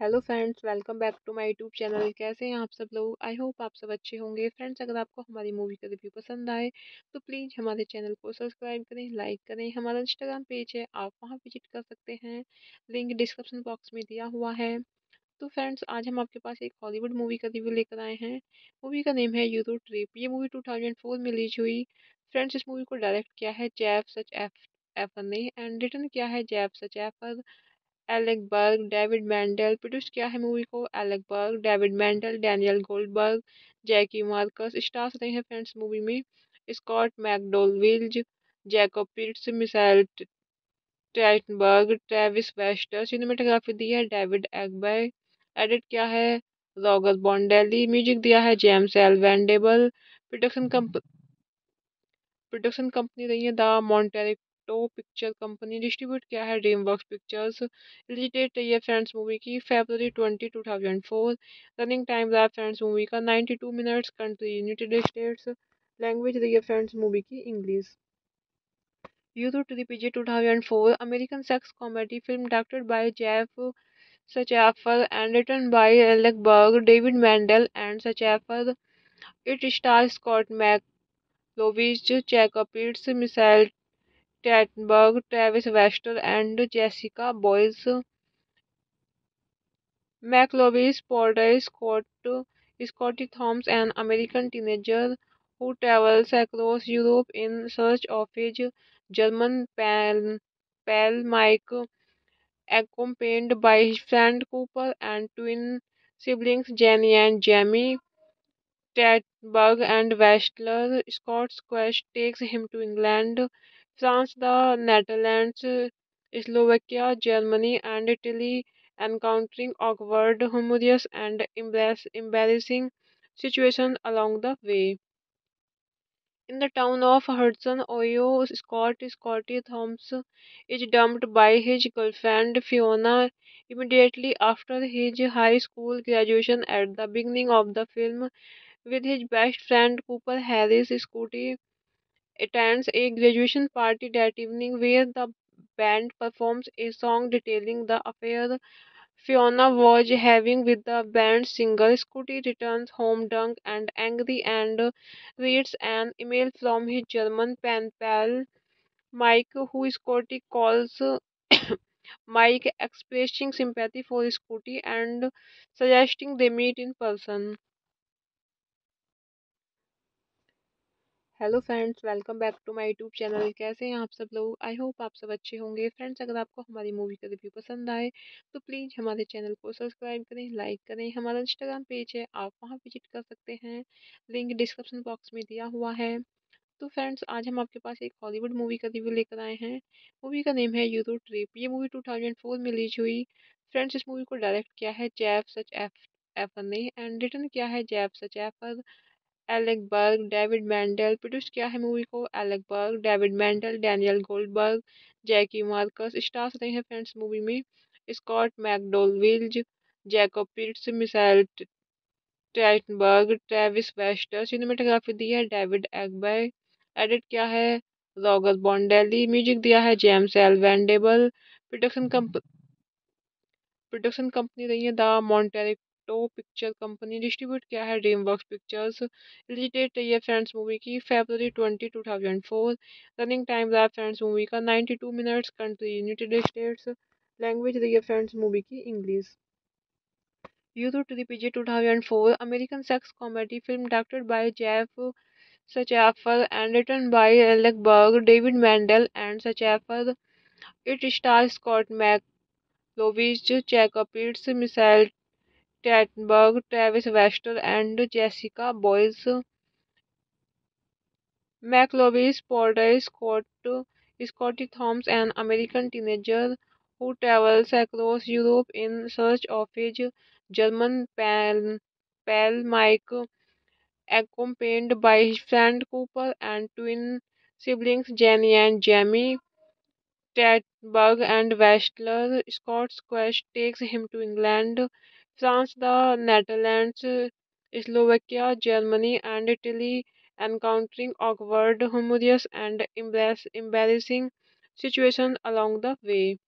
Hello friends, welcome back to my YouTube channel. कैसे हैं आप सब लोग? आई होप आप सब अच्छे होंगे। फ्रेंड्स, अगर आपको हमारी मूवी का रिव्यू पसंद आए तो प्लीज़ हमारे चैनल को सब्सक्राइब करें, लाइक करें। हमारा इंस्टाग्राम पेज है, आप वहाँ विज़िट कर सकते हैं। लिंक डिस्क्रिप्शन बॉक्स में दिया हुआ है। तो फ्रेंड्स, आज हम आपके पास एक हॉलीवुड मूवी का रिव्यू लेकर आए हैं। मूवी का नेम है यूरो ट्रिप। ये मूवी टू में रिलीज़ हुई। फ्रेंड्स, इस मूवी को डायरेक्ट किया है जैफ सच एफ़, एफर ने, एंड रिटर्न किया है Jeff Schaffer. Alec Berg, David Mandel produce किया है मूवी को, Alec Berg, David Mandel, Daniel Goldberg, Jackie Marcus, stars रहे हैं फ्रेंड्स मूवी में, Scott मैकडोलविल्ज Jacob Pitts, Michelle Trachtenberg Travis Wester, cinematography दी है डेविड एगबे, एडिट किया है रॉगर बॉन्डेली म्यूज़िक दिया है James L Venable, production company, production company रही है the Montecito picture company distribute किया है dream work pictures release date है फ्रेंड्स मूवी की February twenty two thousand four running time रहा फ्रेंड्स मूवी का ninety two minutes country United States language रही है फ्रेंड्स मूवी की इंग्लिश यूरो टू दीजे two thousand four American sex comedy film directed by Jeff Sachaffer and written by Alec Berg, David Mandel, and Sachaffer. It stars Scott McLovich, Jacob Pitts, Michelle Trachtenberg, Travis Wester, and Jessica Boyes. McLovich portrays Scott, Scotty Thoms, an American teenager who travels across Europe in search of his German pal, pal Mike, accompanied by his friend Cooper and twin siblings Jenny and Jamie. Trachtenberg and Westler. Scott's quest takes him to England, France, the Netherlands, Slovakia, Germany, and Italy, encountering awkward, humorous, and embarrassing situations along the way. In the town of Hudson, Ohio, Scott Scotty Thomas is dumped by his girlfriend Fiona immediately after his high school graduation at the beginning of the film with his best friend Cooper Harris. Scotty attends a graduation party that evening where the band performs a song detailing the affair Fiona was having with the band's singer. Scotty returns home drunk and angry and reads an email from his German pen pal Mike, who Scotty calls Mike expressing sympathy for Scotty and suggesting they meet in person. Hello friends, welcome back to my YouTube channel. कैसे हैं आप सब लोग? I hope आप सब अच्छे होंगे। Friends, अगर आपको हमारी मूवी का रिव्यू पसंद आए तो प्लीज़ हमारे चैनल को सब्सक्राइब करें, लाइक करें। हमारा इंस्टाग्राम पेज है, आप वहाँ विज़िट कर सकते हैं। लिंक डिस्क्रिप्शन बॉक्स में दिया हुआ है। तो फ्रेंड्स, आज हम आपके पास एक हॉलीवुड मूवी का रिव्यू लेकर आए हैं। मूवी का नेम है यूरो ट्रिप। ये मूवी 2004 में रिलीज़ हुई। फ्रेंड्स, इस मूवी को डायरेक्ट किया है जैफ सच एफ़, एफर ने, एंड रिटर्न किया है Jeff Schaffer. Alec Berg, David Mandel produce किया है मूवी को, Alec Berg, David Mandel, Daniel Goldberg, Jackie Marcus, stars रहे हैं फ्रेंड्स मूवी में, Scott मैकडोलविल्ज Jacob Pitts, Michelle Trachtenberg Travis Wester, cinematography दी है डेविड एगबे, एडिट किया है रॉगर बॉन्डेली म्यूज़िक दिया है James L Venable, production company, production company रही है द टो पिक्चर कंपनी डिस्ट्रीब्यूट किया है ड्रीम वर्क पिक्चर्स रिलीज़ रही है फ्रेंड्स मूवी की February twenty two thousand four running time रहा है फ्रेंड्स मूवी का ninety two minutes country United States language रही है फ्रेंड्स मूवी की English Euro ट्रीपीजी two thousand four American sex comedy film directed by Jeff Schaffer and written by Alec Berg David Mandel and Schaffer it star Scott Mechlowicz Jacob Pitts Michelle Trachtenberg, Travis Wester, and Jessica Boyes. McLovich portrays Scott Scotty Thoms, an American teenager who travels across Europe in search of his German pal, pal Mike, accompanied by his friend Cooper and twin siblings Jenny and Jamie. Tatberg and Westler. Scott's quest takes him to England, France, the Netherlands, Slovakia, Germany, and Italy, encountering awkward, humorous, and embarrassing situations along the way.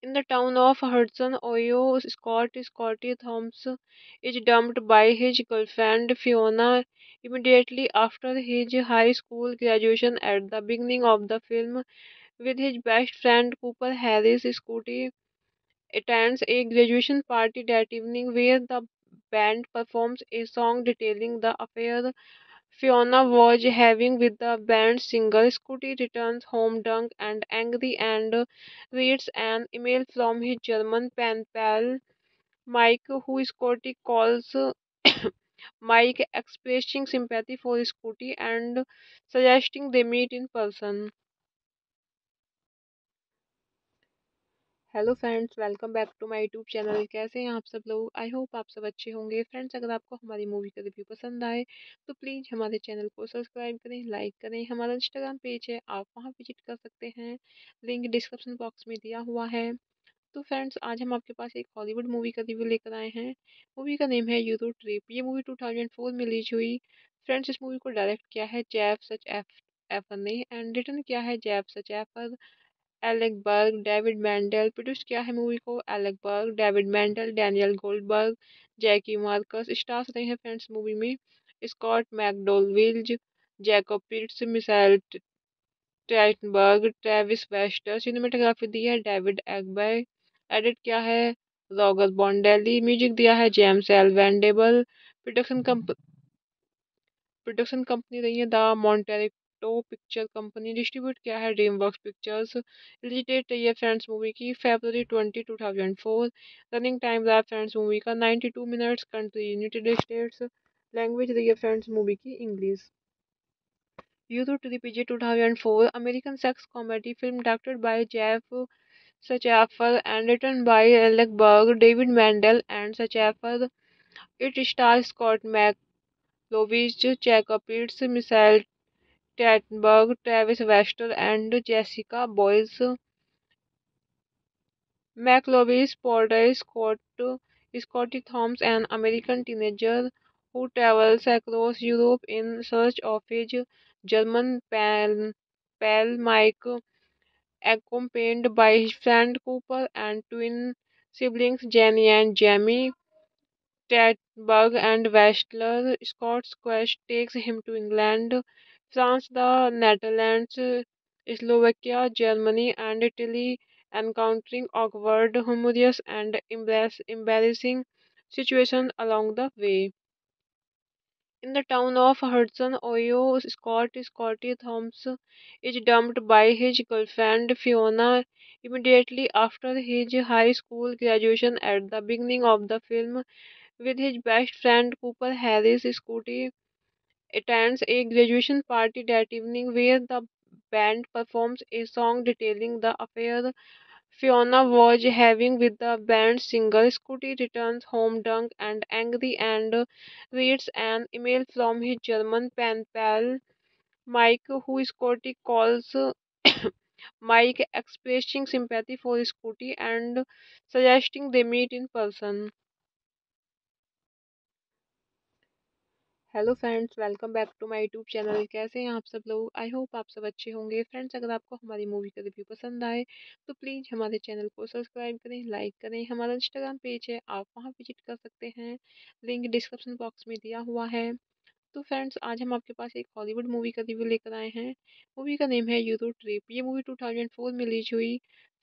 In the town of Hudson, Ohio, Scott Scotty Thomas is dumped by his girlfriend Fiona immediately after his high school graduation. At the beginning of the film, with his best friend Cooper Harris, Scotty attends a graduation party that evening where the band performs a song detailing the affair Fiona was having with the band's singer. Scotty returns home drunk and angry and reads an email from his German pen pal Mike, who Scotty calls Mike, expressing sympathy for Scotty and suggesting they meet in person. Hello friends, welcome back to my YouTube channel. कैसे हैं आप सब लोग? I hope आप सब अच्छे होंगे। Friends, अगर आपको हमारी मूवी का रिव्यू पसंद आए तो प्लीज़ हमारे चैनल को सब्सक्राइब करें, लाइक करें। हमारा इंस्टाग्राम पेज है, आप वहाँ विज़िट कर सकते हैं। लिंक डिस्क्रिप्शन बॉक्स में दिया हुआ है। तो फ्रेंड्स, आज हम आपके पास एक हॉलीवुड मूवी का रिव्यू लेकर आए हैं। मूवी का नेम है यूरो ट्रिप। ये मूवी टू में रिलीज़ हुई। फ्रेंड्स, इस मूवी को डायरेक्ट किया है जैफ सच एफ़, एफर ने, एंड रिटर्न किया है Jeff Schaffer. Alec Berg, David Mandel produce किया है मूवी को, Alec Berg, David Mandel, Daniel Goldberg, Jackie Marcus, stars रहे हैं फ्रेंड्स मूवी में, Scott मैकडोलविल्ज Jacob Pitts, Michelle Trachtenberg Travis Wester, cinematography दी है डेविड एगबे, एडिट किया है रॉगर बॉन्डेली म्यूज़िक दिया है James L Venable, production comp, production company रही है the Montecito picture company distribute किया है ड्रीम वर्क पिक्चर्स रिलीज़ रही है फ्रेंड्स मूवी की February twenty two thousand four running time रहा है फ्रेंड्स मूवी का ninety two minutes country United States language रही है फ्रेंड्स मूवी की English Euro trip two thousand four American sex comedy film directed by Jeff Schaeffer and written by Alec Berg David Mandel and Schaeffer it star Scott Mechlowicz Jacob Pitts Michelle Trachtenberg, Travis Wester, and Jessica Boyes. McLovich portrays Scott, Scotty Thoms, an American teenager who travels across Europe in search of his German pal, pal Mike, accompanied by his friend Cooper and twin siblings Jenny and Jamie. Tatberg and Westler. Scott's quest takes him to England, France, the Netherlands, Slovakia, Germany, and Italy, encountering awkward, humorous, and embarrass- embarrassing situations along the way. In the town of Hudson, Ohio, Scott Scotty Thomas is dumped by his girlfriend Fiona immediately after his high school graduation. At the beginning of the film, with his best friend Cooper Harris, Scotty attends a graduation party that evening where the band performs a song detailing the affair Fiona was having with the band's singer. Scotty returns home drunk and angry and reads an email from his German pen pal Mike, who Scotty calls Mike, expressing sympathy for Scotty and suggesting they meet in person. Hello friends, welcome back to my YouTube channel. कैसे हैं आप सब लोग? I hope आप सब अच्छे होंगे। Friends, अगर आपको हमारी मूवी का रिव्यू पसंद आए तो प्लीज़ हमारे चैनल को सब्सक्राइब करें, लाइक करें। हमारा इंस्टाग्राम पेज है, आप वहाँ विज़िट कर सकते हैं। लिंक डिस्क्रिप्शन बॉक्स में दिया हुआ है। तो फ्रेंड्स, आज हम आपके पास एक हॉलीवुड मूवी का रिव्यू लेकर आए हैं। मूवी का नेम है यूरो ट्रिप। ये मूवी 2004 में रिलीज़ हुई।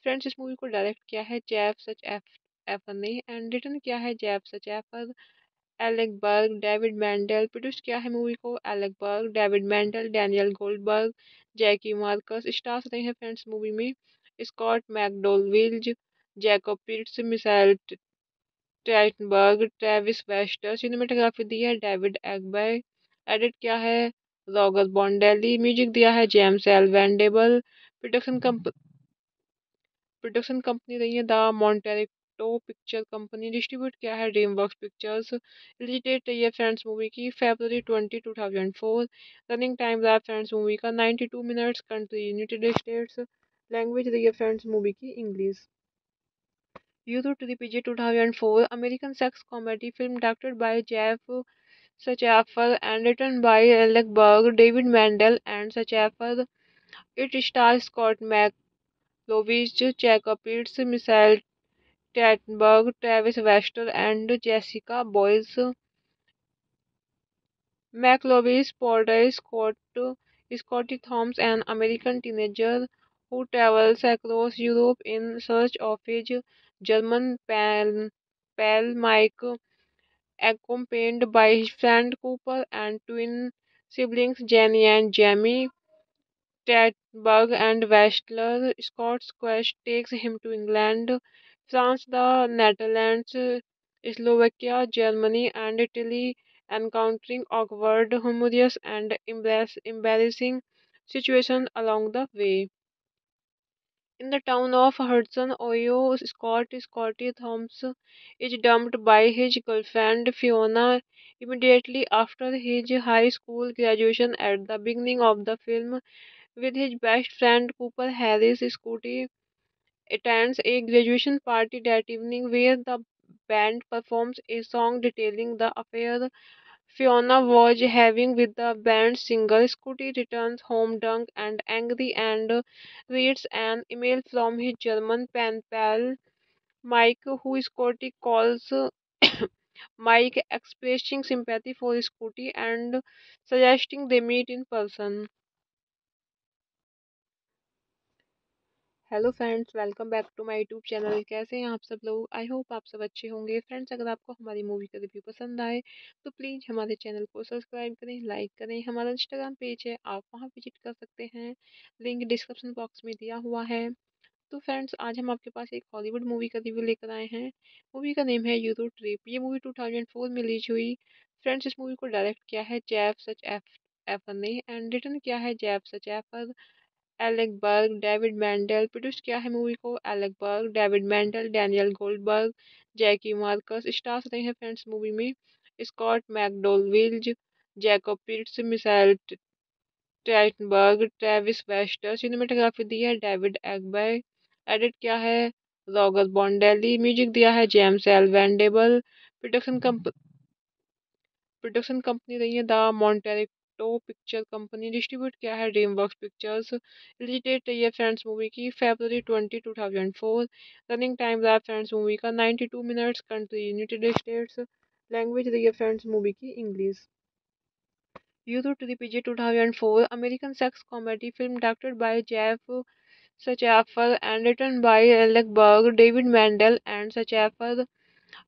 फ्रेंड्स, इस मूवी को डायरेक्ट किया है जैफ सच एफ़ एफर ने एंड रिटर्न किया है Jeff Schaffer. Alec Berg, David Mandel produce किया है मूवी को, Alec Berg, David Mandel, Daniel Goldberg, Jackie Marcus, stars रहे हैं फ्रेंड्स मूवी में, Scott मैकडोलविल्ज Jacob Pitts, Michelle Trachtenberg Travis Wester, cinematography दी है डेविड एगबे, एडिट किया है रॉगर बॉन्डेली म्यूज़िक दिया है James L. Venable, production comp, production company रही है द टो पिक्चर कंपनी डिस्ट्रीब्यूट किया है DreamWorks pictures release date friends movie की February twenty two thousand four running time रहा फ्रेंड्स मूवी का ninety two minutes country United States language रही है फ्रेंड्स मूवी की English Euro trip two thousand four American sex comedy film directed by Jeff Schaeffer and written by Alec Berg David Mandel and Schaeffer it star Scott Mechlowicz Jacob Pitts Michelle Trachtenberg, Travis Wester, and Jessica Boyes. McLovich portrays Scott Scotty Thoms, an American teenager who travels across Europe in search of his German pal, pal Mike, accompanied by his friend Cooper and twin siblings Jenny and Jamie. Trachtenberg and Westler. Scott's quest takes him to England, France, the Netherlands, Slovakia, Germany, and Italy, encountering awkward, humorous, and embarrassing situations along the way. In the town of Hudson, Ohio, Scott Scotty Thomas is dumped by his girlfriend Fiona immediately after his high school graduation. At the beginning of the film, with his best friend Cooper Harris, Scotty attends a graduation party that evening where the band performs a song detailing the affair Fiona was having with the band's singer. Scotty returns home drunk and angry and reads an email from his German pen pal Mike, who Scotty calls Mike, expressing sympathy for Scotty and suggesting they meet in person. Hello friends, welcome back to my YouTube channel. कैसे हैं आप सब लोग? I hope आप सब अच्छे होंगे। Friends, अगर आपको हमारी मूवी का रिव्यू पसंद आए तो प्लीज़ हमारे चैनल को सब्सक्राइब करें, लाइक करें। हमारा इंस्टाग्राम पेज है, आप वहाँ विज़िट कर सकते हैं। लिंक डिस्क्रिप्शन बॉक्स में दिया हुआ है। तो फ्रेंड्स, आज हम आपके पास एक हॉलीवुड मूवी का रिव्यू लेकर आए हैं। मूवी का नेम है यूरो ट्रिप। ये मूवी 2004 में रिलीज़ हुई। फ्रेंड्स, इस मूवी को डायरेक्ट किया है जैफ सच एफ़, एफर ने, एंड रिटर्न किया है Jeff Schaffer. Alec Berg, David Mandel produce किया है मूवी को, Alec Berg, David Mandel, Daniel Goldberg, Jackie Marcus, stars रहे हैं फ्रेंड्स मूवी में, Scott मैकडोलविल्ज Jacob Pitts, Michelle Trachtenberg Travis Wester, cinematography दी है डेविड एगबे, एडिट किया है रॉगर बॉन्डेली म्यूज़िक दिया है James L. Venable, production comp, production company रही है द टो पिक्चर कंपनी डिस्ट्रीब्यूट किया है ड्रीम वर्क पिक्चर्स रिलीज़ रही फ्रेंड्स मूवी की February twenty two thousand four running time रहा है फ्रेंड्स मूवी का ninety two minutes country United States language रही है फ्रेंड्स मूवी की English Euro trip two thousand four American sex comedy film directed by Jeff Schaeffer and written by Alec Berg David Mandel and Schaeffer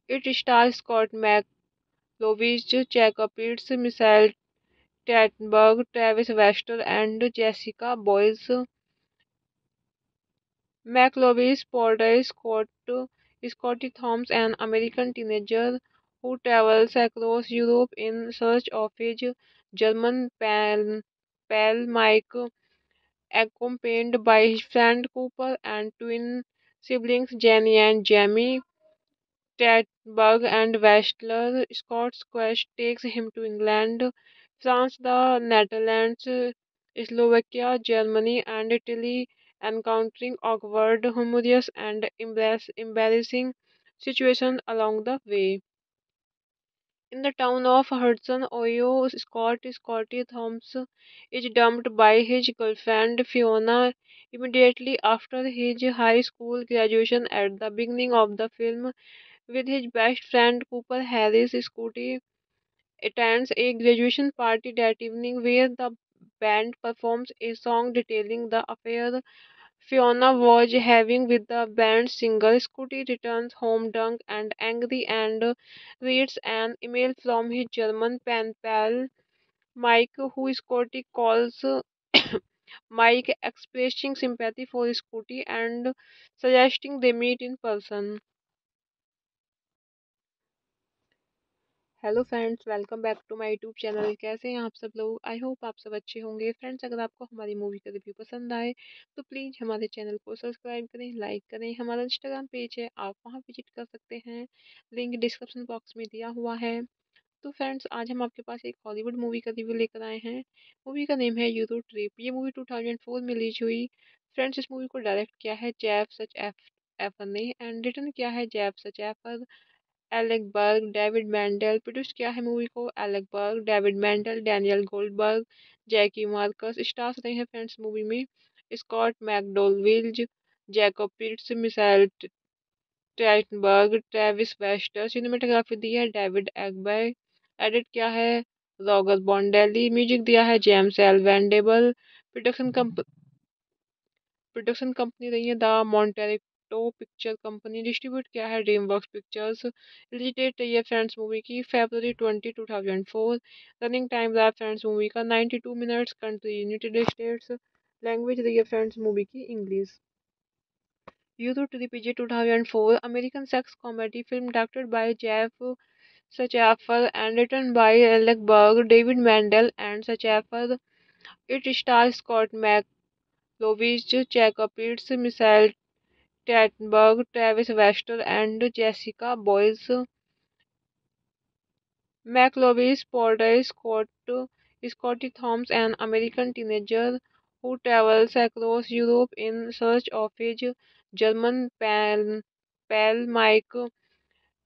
it star Scott Mechlowicz Jacob Pitts Michelle Trachtenberg, Travis Wester, and Jessica Boyles. McLovich portrays Scott Scotty Thoms, an American teenager who travels across Europe in search of his German pal, pal Mike, accompanied by his friend Cooper and twin siblings Jenny and Jamie. Trachtenberg and Westler. Scott's quest takes him to England, France, the Netherlands, Slovakia, Germany, and Italy, encountering awkward, humorous, and embarrassing situations along the way. In the town of Hudson, Ohio, Scott Scotty Thomas is dumped by his girlfriend Fiona immediately after his high school graduation at the beginning of the film with his best friend Cooper Harris. Scotty attends a graduation party that evening where the band performs a song detailing the affair Fiona was having with the band's singer. Scotty returns home drunk and angry and reads an email from his German pen pal Mike, who Scotty calls Mike, expressing sympathy for Scotty and suggesting they meet in person. Hello friends, welcome back to my YouTube channel. कैसे हैं आप सब लोग? I hope आप सब अच्छे होंगे। Friends, अगर आपको हमारी मूवी का रिव्यू पसंद आए तो प्लीज़ हमारे चैनल को सब्सक्राइब करें, लाइक करें। हमारा इंस्टाग्राम पेज है, आप वहाँ विज़िट कर सकते हैं। लिंक डिस्क्रिप्शन बॉक्स में दिया हुआ है। तो फ्रेंड्स, आज हम आपके पास एक हॉलीवुड मूवी का रिव्यू लेकर आए हैं। मूवी का नेम है यूरो ट्रिप। ये मूवी टू में रिलीज़ हुई। फ्रेंड्स, इस मूवी को डायरेक्ट किया है जैफ सच एफ़, एफर ने, एंड रिटर्न किया है Jeff Schaffer. Alec Berg, David Mandel produce किया है मूवी को, Alec Berg, David Mandel, Daniel Goldberg, Jackie Marcus, stars रहे हैं फ्रेंड्स मूवी में, Scott मैकडोलविल्ज Jacob Pitts, Michelle Trachtenberg Travis Wester, cinematography दी है डेविड एगबे, एडिट किया है रॉगर बॉन्डेली म्यूज़िक दिया है James L Venable, production comp, production company रही है the Montecito picture company distribute किया है dream work pictures release date है फ्रेंड्स मूवी की February twenty two thousand four running time रहा फ्रेंड्स मूवी का ninety two minutes country United States language रही है फ्रेंड्स मूवी की English Euro to PJ two thousand four American sex comedy film directed by Jeff Schaeffer and written by Alec Berg, David Mandel, and Schaeffer. It stars Scott McLovich, Jacob Pitts, Michael Trachtenberg, Travis Wester, and Jessica Boyles. McLovich portrays Scott Scotty Thoms, an American teenager who travels across Europe in search of his German pal, pal Mike,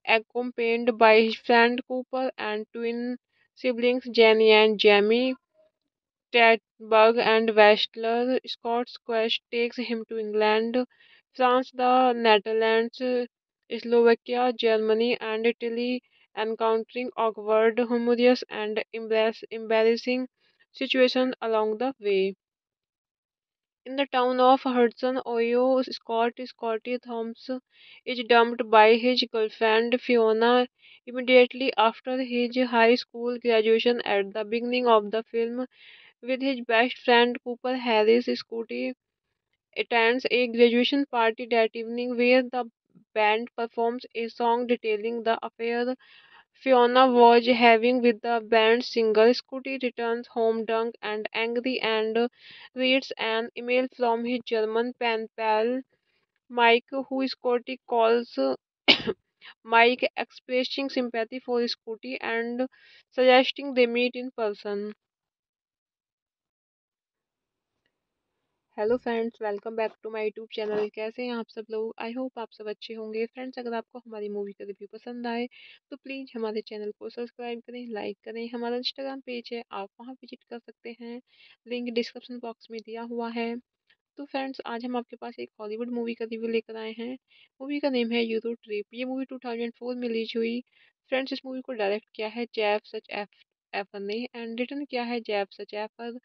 accompanied by his friend Cooper and twin siblings Jenny and Jamie. Trachtenberg and Westler. Scott's quest takes him to England, France, the Netherlands, Slovakia, Germany, and Italy, encountering awkward, humorous, and embarrassing situations along the way. In the town of Hudson, Ohio, Scott Scotty Thomas is dumped by his girlfriend Fiona immediately after his high school graduation at the beginning of the film with his best friend Cooper Harris. Scotty attends a graduation party that evening where the band performs a song detailing the affair Fiona was having with the band's singer. Scotty returns home drunk and angry and reads an email from his German pen pal Mike, who Scotty calls Mike, expressing sympathy for Scotty and suggesting they meet in person. Hello friends, welcome back to my YouTube channel. कैसे हैं आप सब लोग? I hope आप सब अच्छे होंगे। Friends, अगर आपको हमारी मूवी का रिव्यू पसंद आए तो प्लीज़ हमारे चैनल को सब्सक्राइब करें, लाइक करें। हमारा इंस्टाग्राम पेज है, आप वहाँ विज़िट कर सकते हैं। लिंक डिस्क्रिप्शन बॉक्स में दिया हुआ है। तो फ्रेंड्स, आज हम आपके पास एक हॉलीवुड मूवी का रिव्यू लेकर आए हैं। मूवी का नेम है यूरो ट्रिप। ये मूवी टू में रिलीज़ हुई। फ्रेंड्स, इस मूवी को डायरेक्ट किया है जैफ सच एफ़, एफर ने, एंड रिटर्न किया है Jeff Schaffer.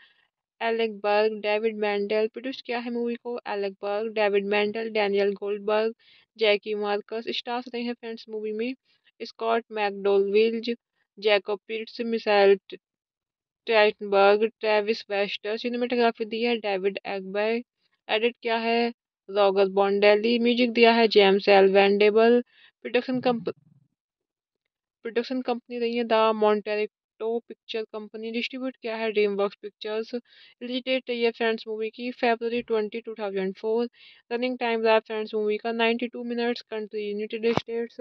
Alec Berg, David Mandel produce किया है मूवी को, Alec Berg, David Mandel, Daniel Goldberg, Jackie Marcus, stars रहे हैं फ्रेंड्स मूवी में, Scott मैकडोलविल्ज Jacob Pitts, Michelle Trachtenberg Travis Wester, cinematography दी है डेविड एगबे, एडिट किया है रॉगर बॉन्डेली म्यूज़िक दिया है James L. Venable, production comp, production company रही है द टो पिक्चर कंपनी डिस्ट्रीब्यूट किया है ड्रीम वर्क पिक्चर्स रिलीज़ रही फ्रेंड्स मूवी की February twenty two thousand four running time रहा है फ्रेंड्स मूवी का ninety two minutes country United States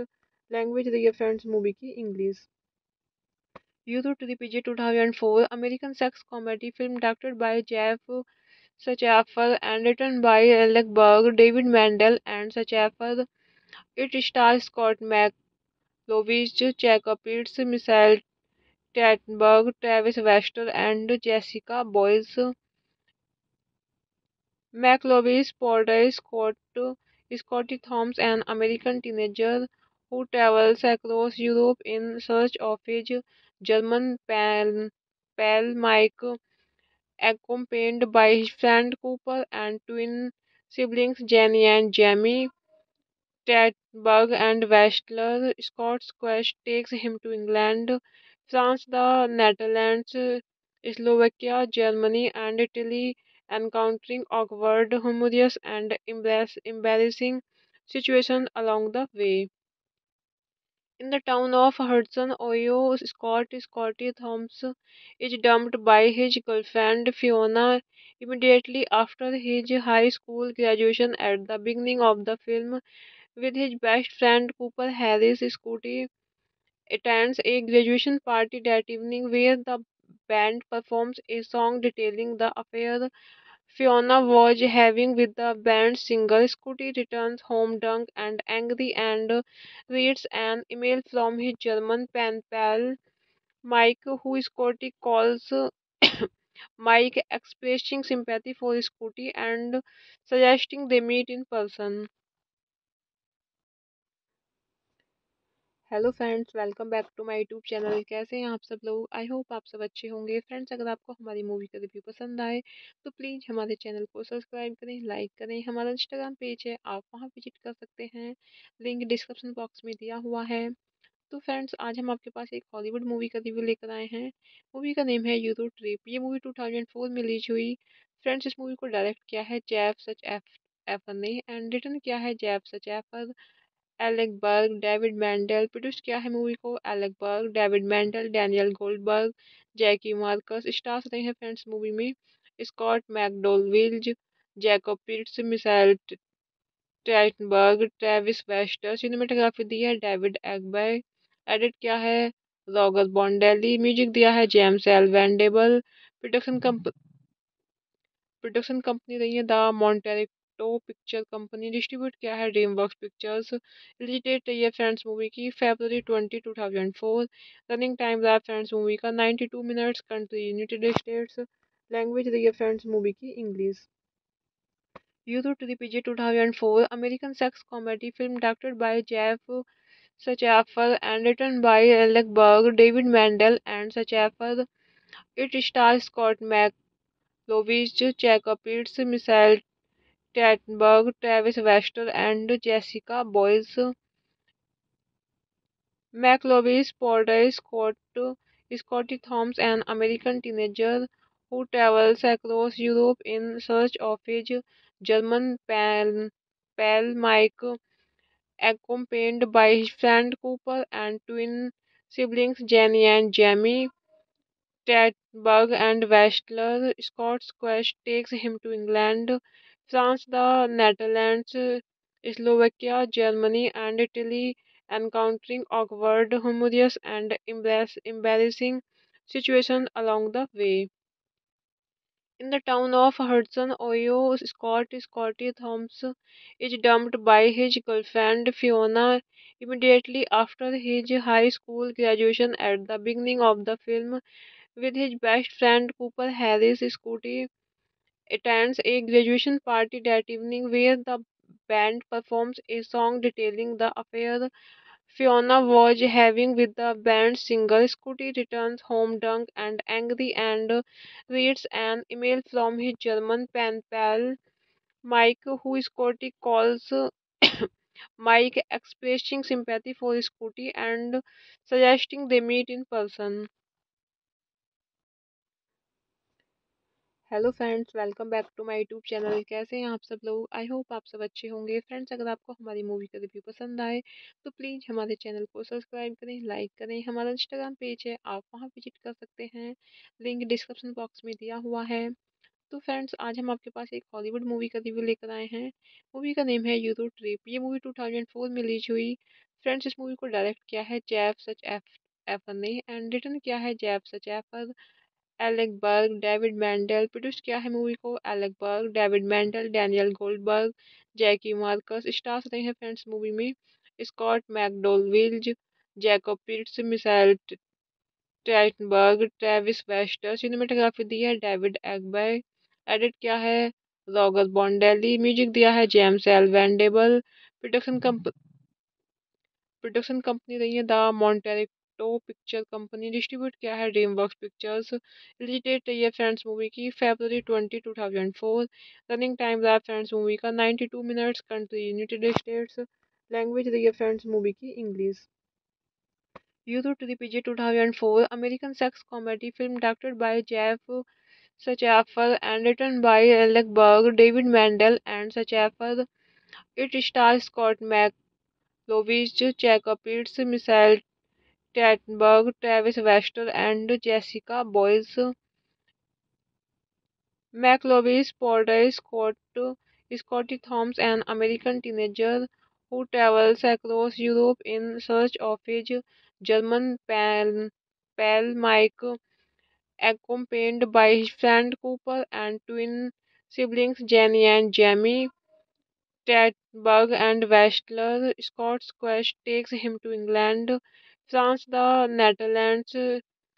language रही है फ्रेंड्स मूवी की English Euro trip two thousand four American sex comedy film directed by Jeff Schaeffer and written by Alec Berg David Mandel and Schaeffer it star Scott Mechlowicz Jacob Pitts Michelle Trachtenberg, Travis Wester, and Jessica Boyes. McLovich portrays Scott Scotty Thoms, an American teenager who travels across Europe in search of his German pal, pal Mike, accompanied by his friend Cooper and twin siblings Jenny and Jamie. Tatberg and Westler. Scott's quest takes him to England, France, the Netherlands, Slovakia, Germany, and Italy, encountering awkward, humorous, and embarrassing situations along the way. In the town of Hudson, Ohio, Scott Scotty Thomas is dumped by his girlfriend Fiona immediately after his high school graduation. At the beginning of the film, with his best friend Cooper Harris, Scotty attends a graduation party that evening where the band performs a song detailing the affair Fiona was having with the band's singer. Scotty returns home drunk and angry and reads an email from his German pen pal Mike, who Scotty calls Mike, expressing sympathy for Scotty and suggesting they meet in person. Hello friends, welcome back to my YouTube channel. कैसे हैं आप सब लोग? I hope आप सब अच्छे होंगे। Friends, अगर आपको हमारी मूवी का रिव्यू पसंद आए तो प्लीज़ हमारे चैनल को सब्सक्राइब करें, लाइक करें। हमारा इंस्टाग्राम पेज है, आप वहाँ विज़िट कर सकते हैं। लिंक डिस्क्रिप्शन बॉक्स में दिया हुआ है। तो फ्रेंड्स, आज हम आपके पास एक हॉलीवुड मूवी का रिव्यू लेकर आए हैं। मूवी का नेम है यूरो ट्रिप। ये मूवी टू में रिलीज़ हुई। फ्रेंड्स, इस मूवी को डायरेक्ट किया है जैफ सच एफ़, एफर ने, एंड रिटर्न किया है Jeff Schaffer. Alec Berg, David Mandel produce किया है मूवी को, Alec Berg, David Mandel, Daniel Goldberg, Jackie Marcus, stars रहे हैं फ्रेंड्स मूवी में, Scott मैकडोलविल्ज Jacob Pitts, Michelle Trachtenberg Travis Wester, cinematography दी है डेविड एगबे, एडिट किया है रॉगर बॉन्डेली म्यूज़िक दिया है James L Venable, production comp, production company रही है the Montecito picture company distribute किया है ड्रीम वर्क पिक्चर्स रिलीज़ रही है फ्रेंड्स मूवी की February twenty two thousand four running time रहा है फ्रेंड्स मूवी का ninety two minutes country United States language रही है फ्रेंड्स मूवी की English Euro trip two thousand four American sex comedy film directed by Jeff Schaeffer and written by Alec Berg David Mandel and Schaeffer it star Scott Mechlowicz Jacob Pitts Michelle Trachtenberg, Travis Wester, and Jessica Boyes. McLovich portrays Scott, Scotty Thoms, an American teenager who travels across Europe in search of his German pal, pal Mike, accompanied by his friend Cooper and twin siblings Jenny and Jamie. Tatberg and Westler. Scott's quest takes him to England, France, the Netherlands, Slovakia, Germany, and Italy, encountering awkward, humorous, and embarrassing situations along the way. In the town of Hudson, Ohio, Scott Scotty Thomas is dumped by his girlfriend Fiona immediately after his high school graduation. At the beginning of the film, with his best friend Cooper Harris, Scotty attends a graduation party that evening where the band performs a song detailing the affair Fiona was having with the band's singer. Scotty returns home drunk and angry and reads an email from his German pen pal Mike, who Scotty calls Mike, expressing sympathy for Scotty and suggesting they meet in person. Hello friends, welcome back to my YouTube channel. कैसे हैं आप सब लोग? I hope आप सब अच्छे होंगे। Friends, अगर आपको हमारी मूवी का रिव्यू पसंद आए तो प्लीज़ हमारे चैनल को सब्सक्राइब करें, लाइक करें। हमारा इंस्टाग्राम पेज है, आप वहाँ विज़िट कर सकते हैं। लिंक डिस्क्रिप्शन बॉक्स में दिया हुआ है। तो फ्रेंड्स, आज हम आपके पास एक हॉलीवुड मूवी का रिव्यू लेकर आए हैं। मूवी का नेम है यूरो ट्रिप। ये मूवी 2004 में रिलीज़ हुई। फ्रेंड्स, इस मूवी को डायरेक्ट किया है जैफ सच एफ़, एफर ने, एंड रिटर्न किया है Jeff Schaffer. Alec Berg, David Mandel produce किया है मूवी को, Alec Berg, David Mandel, Daniel Goldberg, Jackie Marcus, stars रहे हैं फ्रेंड्स मूवी में, Scott मैकडोलविल्ज Jacob Pitts, Michelle Trachtenberg Travis Wester, cinematography दी है डेविड एगबे, एडिट किया है रॉगर बॉन्डेली म्यूज़िक दिया है James L Venable, production comp, production company रही है द टो पिक्चर कंपनी डिस्ट्रीब्यूट किया है DreamWorks pictures release date friends movie की February twenty two thousand four running time रहा फ्रेंड्स मूवी का ninety two minutes country United States language रही है फ्रेंड्स मूवी की English Euro trip two thousand four American sex comedy film directed by Jeff Schaeffer and written by Alec Berg David Mandel and Schaeffer it star Scott Mechlowicz Jacob Pitts Michelle Trachtenberg, Travis Wester, and Jessica Boyes. McLovich portrays Scott Scotty Thoms, an American teenager who travels across Europe in search of his German pal, pal Mike, accompanied by his friend Cooper and twin siblings Jenny and Jamie. Trachtenberg and Westler. Scott's quest takes him to England, France, the Netherlands,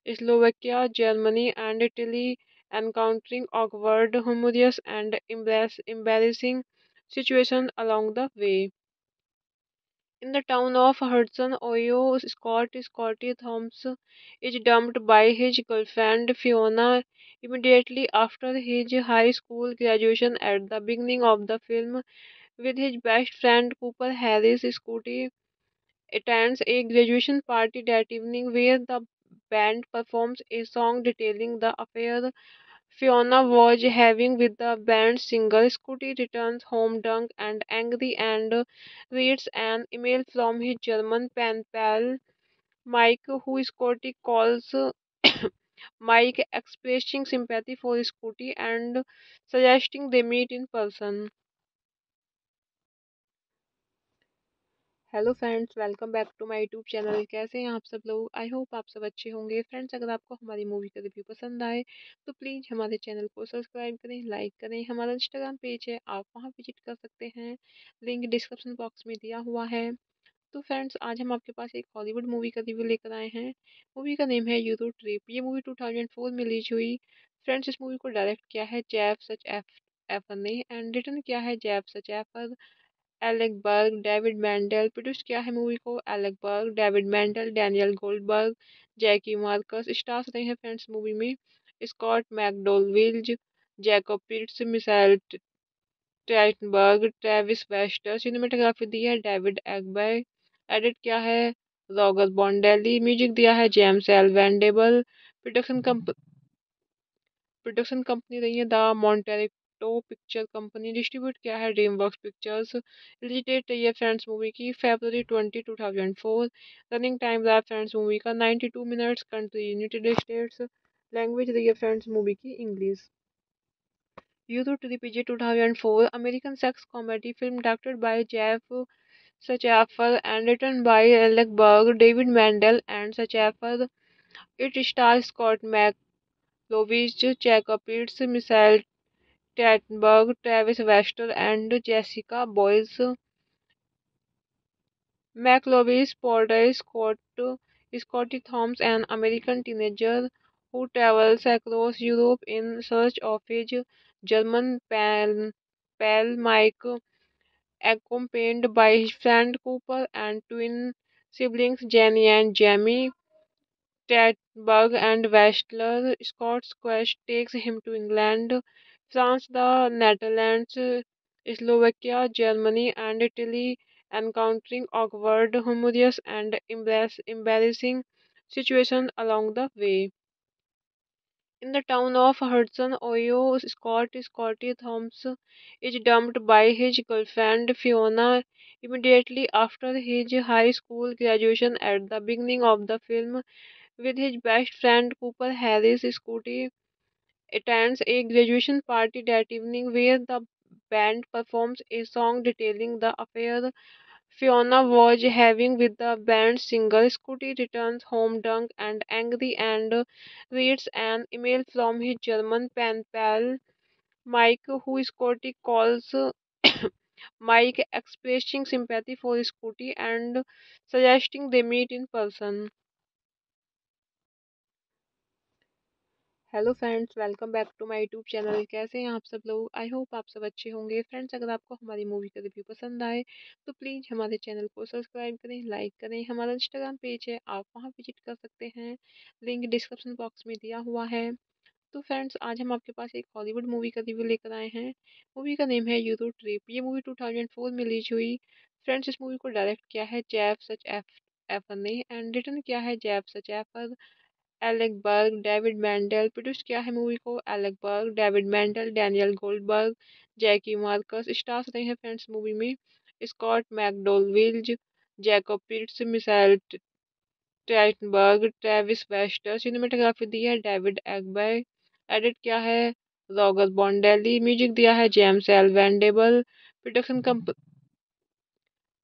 Slovakia, Germany, and Italy, encountering awkward, humorous, and embarrassing situations along the way. In the town of Hudson, Ohio, Scott Scotty Thomas is dumped by his girlfriend Fiona immediately after his high school graduation. At the beginning of the film, with his best friend Cooper Harris, Scotty attends a graduation party that evening where the band performs a song detailing the affair Fiona was having with the band's singer. Scotty returns home drunk and angry and reads an email from his German pen pal Mike, who Scotty calls Mike, expressing sympathy for Scotty and suggesting they meet in person. Hello friends, welcome back to my YouTube channel. कैसे हैं आप सब लोग? I hope आप सब अच्छे होंगे। Friends, अगर आपको हमारी मूवी का रिव्यू पसंद आए तो प्लीज़ हमारे चैनल को सब्सक्राइब करें, लाइक करें। हमारा इंस्टाग्राम पेज है, आप वहाँ विज़िट कर सकते हैं। लिंक डिस्क्रिप्शन बॉक्स में दिया हुआ है। तो फ्रेंड्स, आज हम आपके पास एक हॉलीवुड मूवी का रिव्यू लेकर आए हैं। मूवी का नेम है यूरो ट्रिप। ये मूवी 2004 में रिलीज़ हुई। फ्रेंड्स, इस मूवी को डायरेक्ट किया है जैफ सच एफ़, एफर ने, एंड रिटर्न किया है Jeff Schaffer. Alec Berg, David Mandel produce किया है मूवी को, Alec Berg, David Mandel, Daniel Goldberg, Jackie Marcus, stars रहे हैं फ्रेंड्स मूवी में, Scott मैकडोलविल्ज Jacob Pitts, Michelle Trachtenberg Travis Wester, cinematography दी है डेविड एगबे, एडिट किया है रॉगर बॉन्डेली म्यूज़िक दिया है James L. Venable, production comp, production company रही है द टो पिक्चर कंपनी डिस्ट्रीब्यूट किया है ड्रीम वर्क पिक्चर्स रिलीज़ रही है फ्रेंड्स मूवी की February twenty two thousand four running time रहा है फ्रेंड्स मूवी का ninety two minutes country United States language रही है फ्रेंड्स मूवी की English you two T P G two thousand four American sex comedy film directed by Jeff Schaeffer and written by Alec Berg David Mandel and Schaeffer it star Scott Mechlowicz Jacob Pitts Michelle Trachtenberg, Travis Wester, and Jessica Boyes. McLovich portrays Scott Scotty Thoms, an American teenager who travels across Europe in search of his German pal, pal Mike, accompanied by his friend Cooper and twin siblings Jenny and Jamie. Bug and Westler. Scott's quest takes him to England, France, the Netherlands, Slovakia, Germany, and Italy, encountering awkward, humorous, and embarrassing situations along the way. In the town of Hudson, Ohio, Scott Scotty Thomas is dumped by his girlfriend Fiona immediately after his high school graduation at the beginning of the film with his best friend Cooper Harris, Scotty attends a graduation party that evening where the band performs a song detailing the affair Fiona was having with the band's singer. Scotty returns home drunk and angry and reads an email from his German pen pal Mike, who Scotty calls Mike, expressing sympathy for Scotty and suggesting they meet in person. Hello friends, welcome back to my YouTube channel. कैसे हैं आप सब लोग? I hope आप सब अच्छे होंगे। Friends, अगर आपको हमारी मूवी का रिव्यू पसंद आए तो प्लीज़ हमारे चैनल को सब्सक्राइब करें, लाइक करें। हमारा इंस्टाग्राम पेज है, आप वहाँ विज़िट कर सकते हैं। लिंक डिस्क्रिप्शन बॉक्स में दिया हुआ है। तो फ्रेंड्स, आज हम आपके पास एक हॉलीवुड मूवी का रिव्यू लेकर आए हैं। मूवी का नेम है यूरो ट्रिप। ये मूवी टू में रिलीज़ हुई। फ्रेंड्स, इस मूवी को डायरेक्ट किया है जैफ सच एफ़, एफर ने, एंड रिटर्न किया है Jeff Schaffer. Alec Berg, David Mandel produce किया है मूवी को, Alec Berg, David Mandel, Daniel Goldberg, Jackie Marcus, stars रहे हैं फ्रेंड्स मूवी में, Scott मैकडोलविल्ज, Jacob Pitts, Michelle Trachtenberg Travis Wester, cinematography दी है डेविड एगबे, एडिट किया है रॉगर बॉन्डेली म्यूज़िक दिया है James L. Venable, production comp,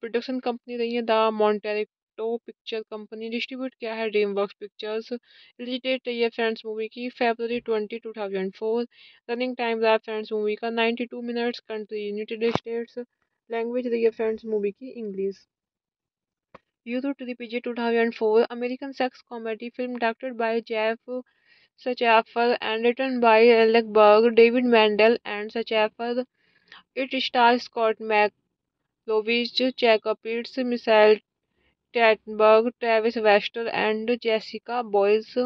production company रही है the Montecito picture company distribute किया है ड्रीम वर्क पिक्चर्स रही है फ्रेंड्स मूवी की February twenty two thousand four running time रहा फ्रेंड्स मूवी का ninety two minutes country United States language रही है फ्रेंड्स मूवी की English Euro to DJ two thousand four American sex comedy film directed by Jeff Sachaffer and written by Alec Berg, David Mandel, and Sachaffer. It stars Scott McLovich, Jacob Pitts, Michelle Travis Wester, and Jessica Boyes.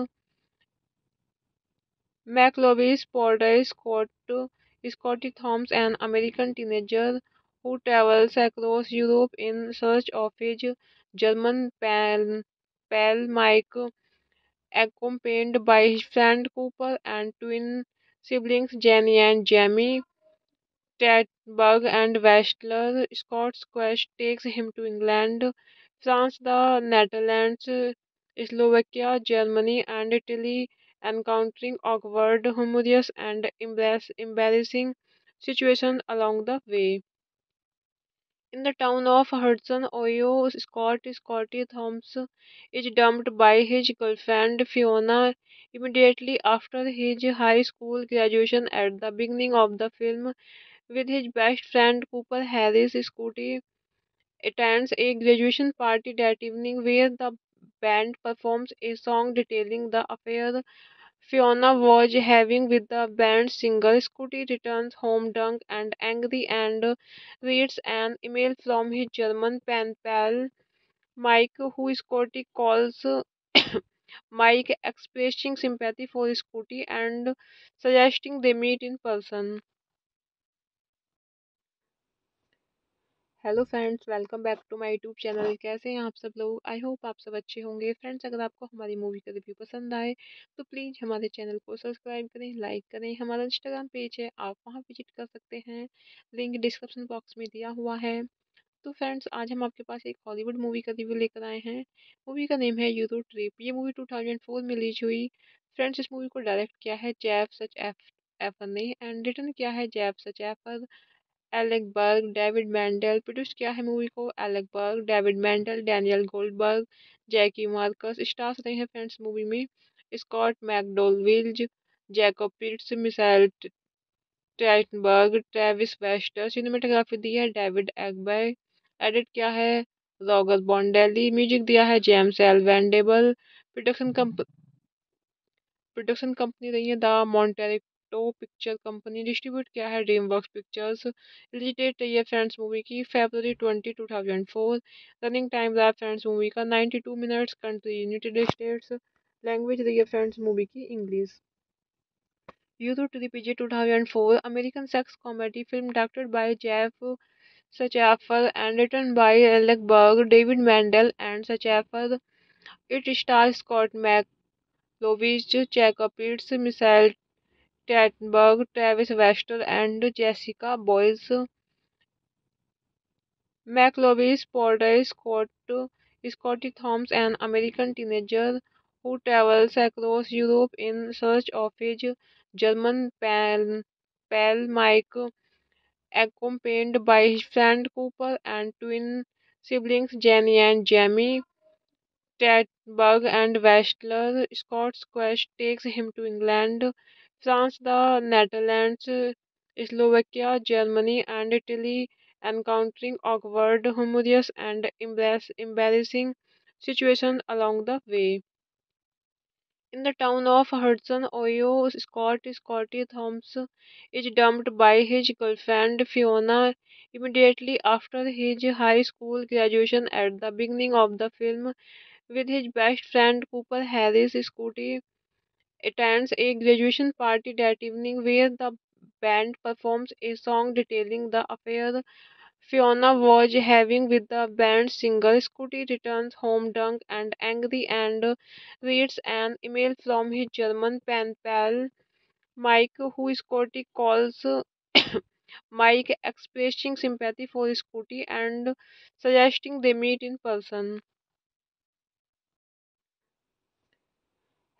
McLovich portrays Scott, Scotty Thoms, an American teenager who travels across Europe in search of his German pal, pal Mike, accompanied by his friend Cooper and twin siblings Jenny and Jamie. Bug and Westler. Scott's quest takes him to England, France, the Netherlands, Slovakia, Germany, and Italy, encountering awkward, humorous, and embarrassing situations along the way. In the town of Hudson, Ohio, Scott Scotty Thomas is dumped by his girlfriend Fiona immediately after his high school graduation at the beginning of the film with his best friend Cooper Harris, Scotty attends a graduation party that evening where the band performs a song detailing the affair Fiona was having with the band's singer. Scotty returns home drunk and angry and reads an email from his German pen pal Mike, who Scotty calls Mike, expressing sympathy for Scotty and suggesting they meet in person. Hello friends, welcome back to my YouTube channel. कैसे हैं आप सब लोग? I hope आप सब अच्छे होंगे। Friends, अगर आपको हमारी मूवी का रिव्यू पसंद आए तो प्लीज़ हमारे चैनल को सब्सक्राइब करें, लाइक करें। हमारा इंस्टाग्राम पेज है, आप वहाँ विज़िट कर सकते हैं। लिंक डिस्क्रिप्शन बॉक्स में दिया हुआ है। तो फ्रेंड्स, आज हम आपके पास एक हॉलीवुड मूवी का रिव्यू लेकर आए हैं। मूवी का नेम है यूरो ट्रिप। ये मूवी टू में रिलीज़ हुई। फ्रेंड्स, इस मूवी को डायरेक्ट किया है जैफ सच एफ़, एफर ने, एंड रिटर्न किया है Jeff Schaffer. Alec Berg, David Mandel produce किया है मूवी को, Alec Berg, David Mandel, Daniel Goldberg, Jackie Marcus, stars रहे हैं फ्रेंड्स मूवी में, Scott मैकडोलविल्ज Jacob Pitts, Michelle Trachtenberg Travis Wester, cinematography दी है डेविड एगबे, एडिट किया है रॉगर बॉन्डेली म्यूज़िक दिया है James L. Venable, production comp, production company रही है the Montecito picture company distribute किया है ड्रीम वर्क पिक्चर्स रिलीज़ रही है फ्रेंड्स मूवी की February twenty two thousand four running time रहा है फ्रेंड्स मूवी का ninety two minutes country United States language रही है फ्रेंड्स मूवी की English Euro trip two thousand four American sex comedy film directed by Jeff Schaffer and written by Alec Berg David Mandel and Schaffer it star Scott Mechlowicz Jacob Pitts Michelle Trachtenberg, Travis Wester, and Jessica Boyes. McLovich portrays Scott, Scotty Thoms, an American teenager who travels across Europe in search of his German pal, pal Mike, accompanied by his friend Cooper and twin siblings Jenny and Jamie. Trachtenberg and Westler. Scott's quest takes him to England, France, the Netherlands, Slovakia, Germany, and Italy, encountering awkward, humorous, and embarrassing situations along the way. In the town of Hudson, Ohio, Scott Scotty Thomas is dumped by his girlfriend Fiona immediately after his high school graduation. At the beginning of the film, with his best friend Cooper Harris, Scotty attends a graduation party that evening where the band performs a song detailing the affair Fiona was having with the band's singer. Scotty returns home drunk and angry and reads an email from his German pen pal Mike, who Scotty calls Mike, expressing sympathy for Scotty and suggesting they meet in person.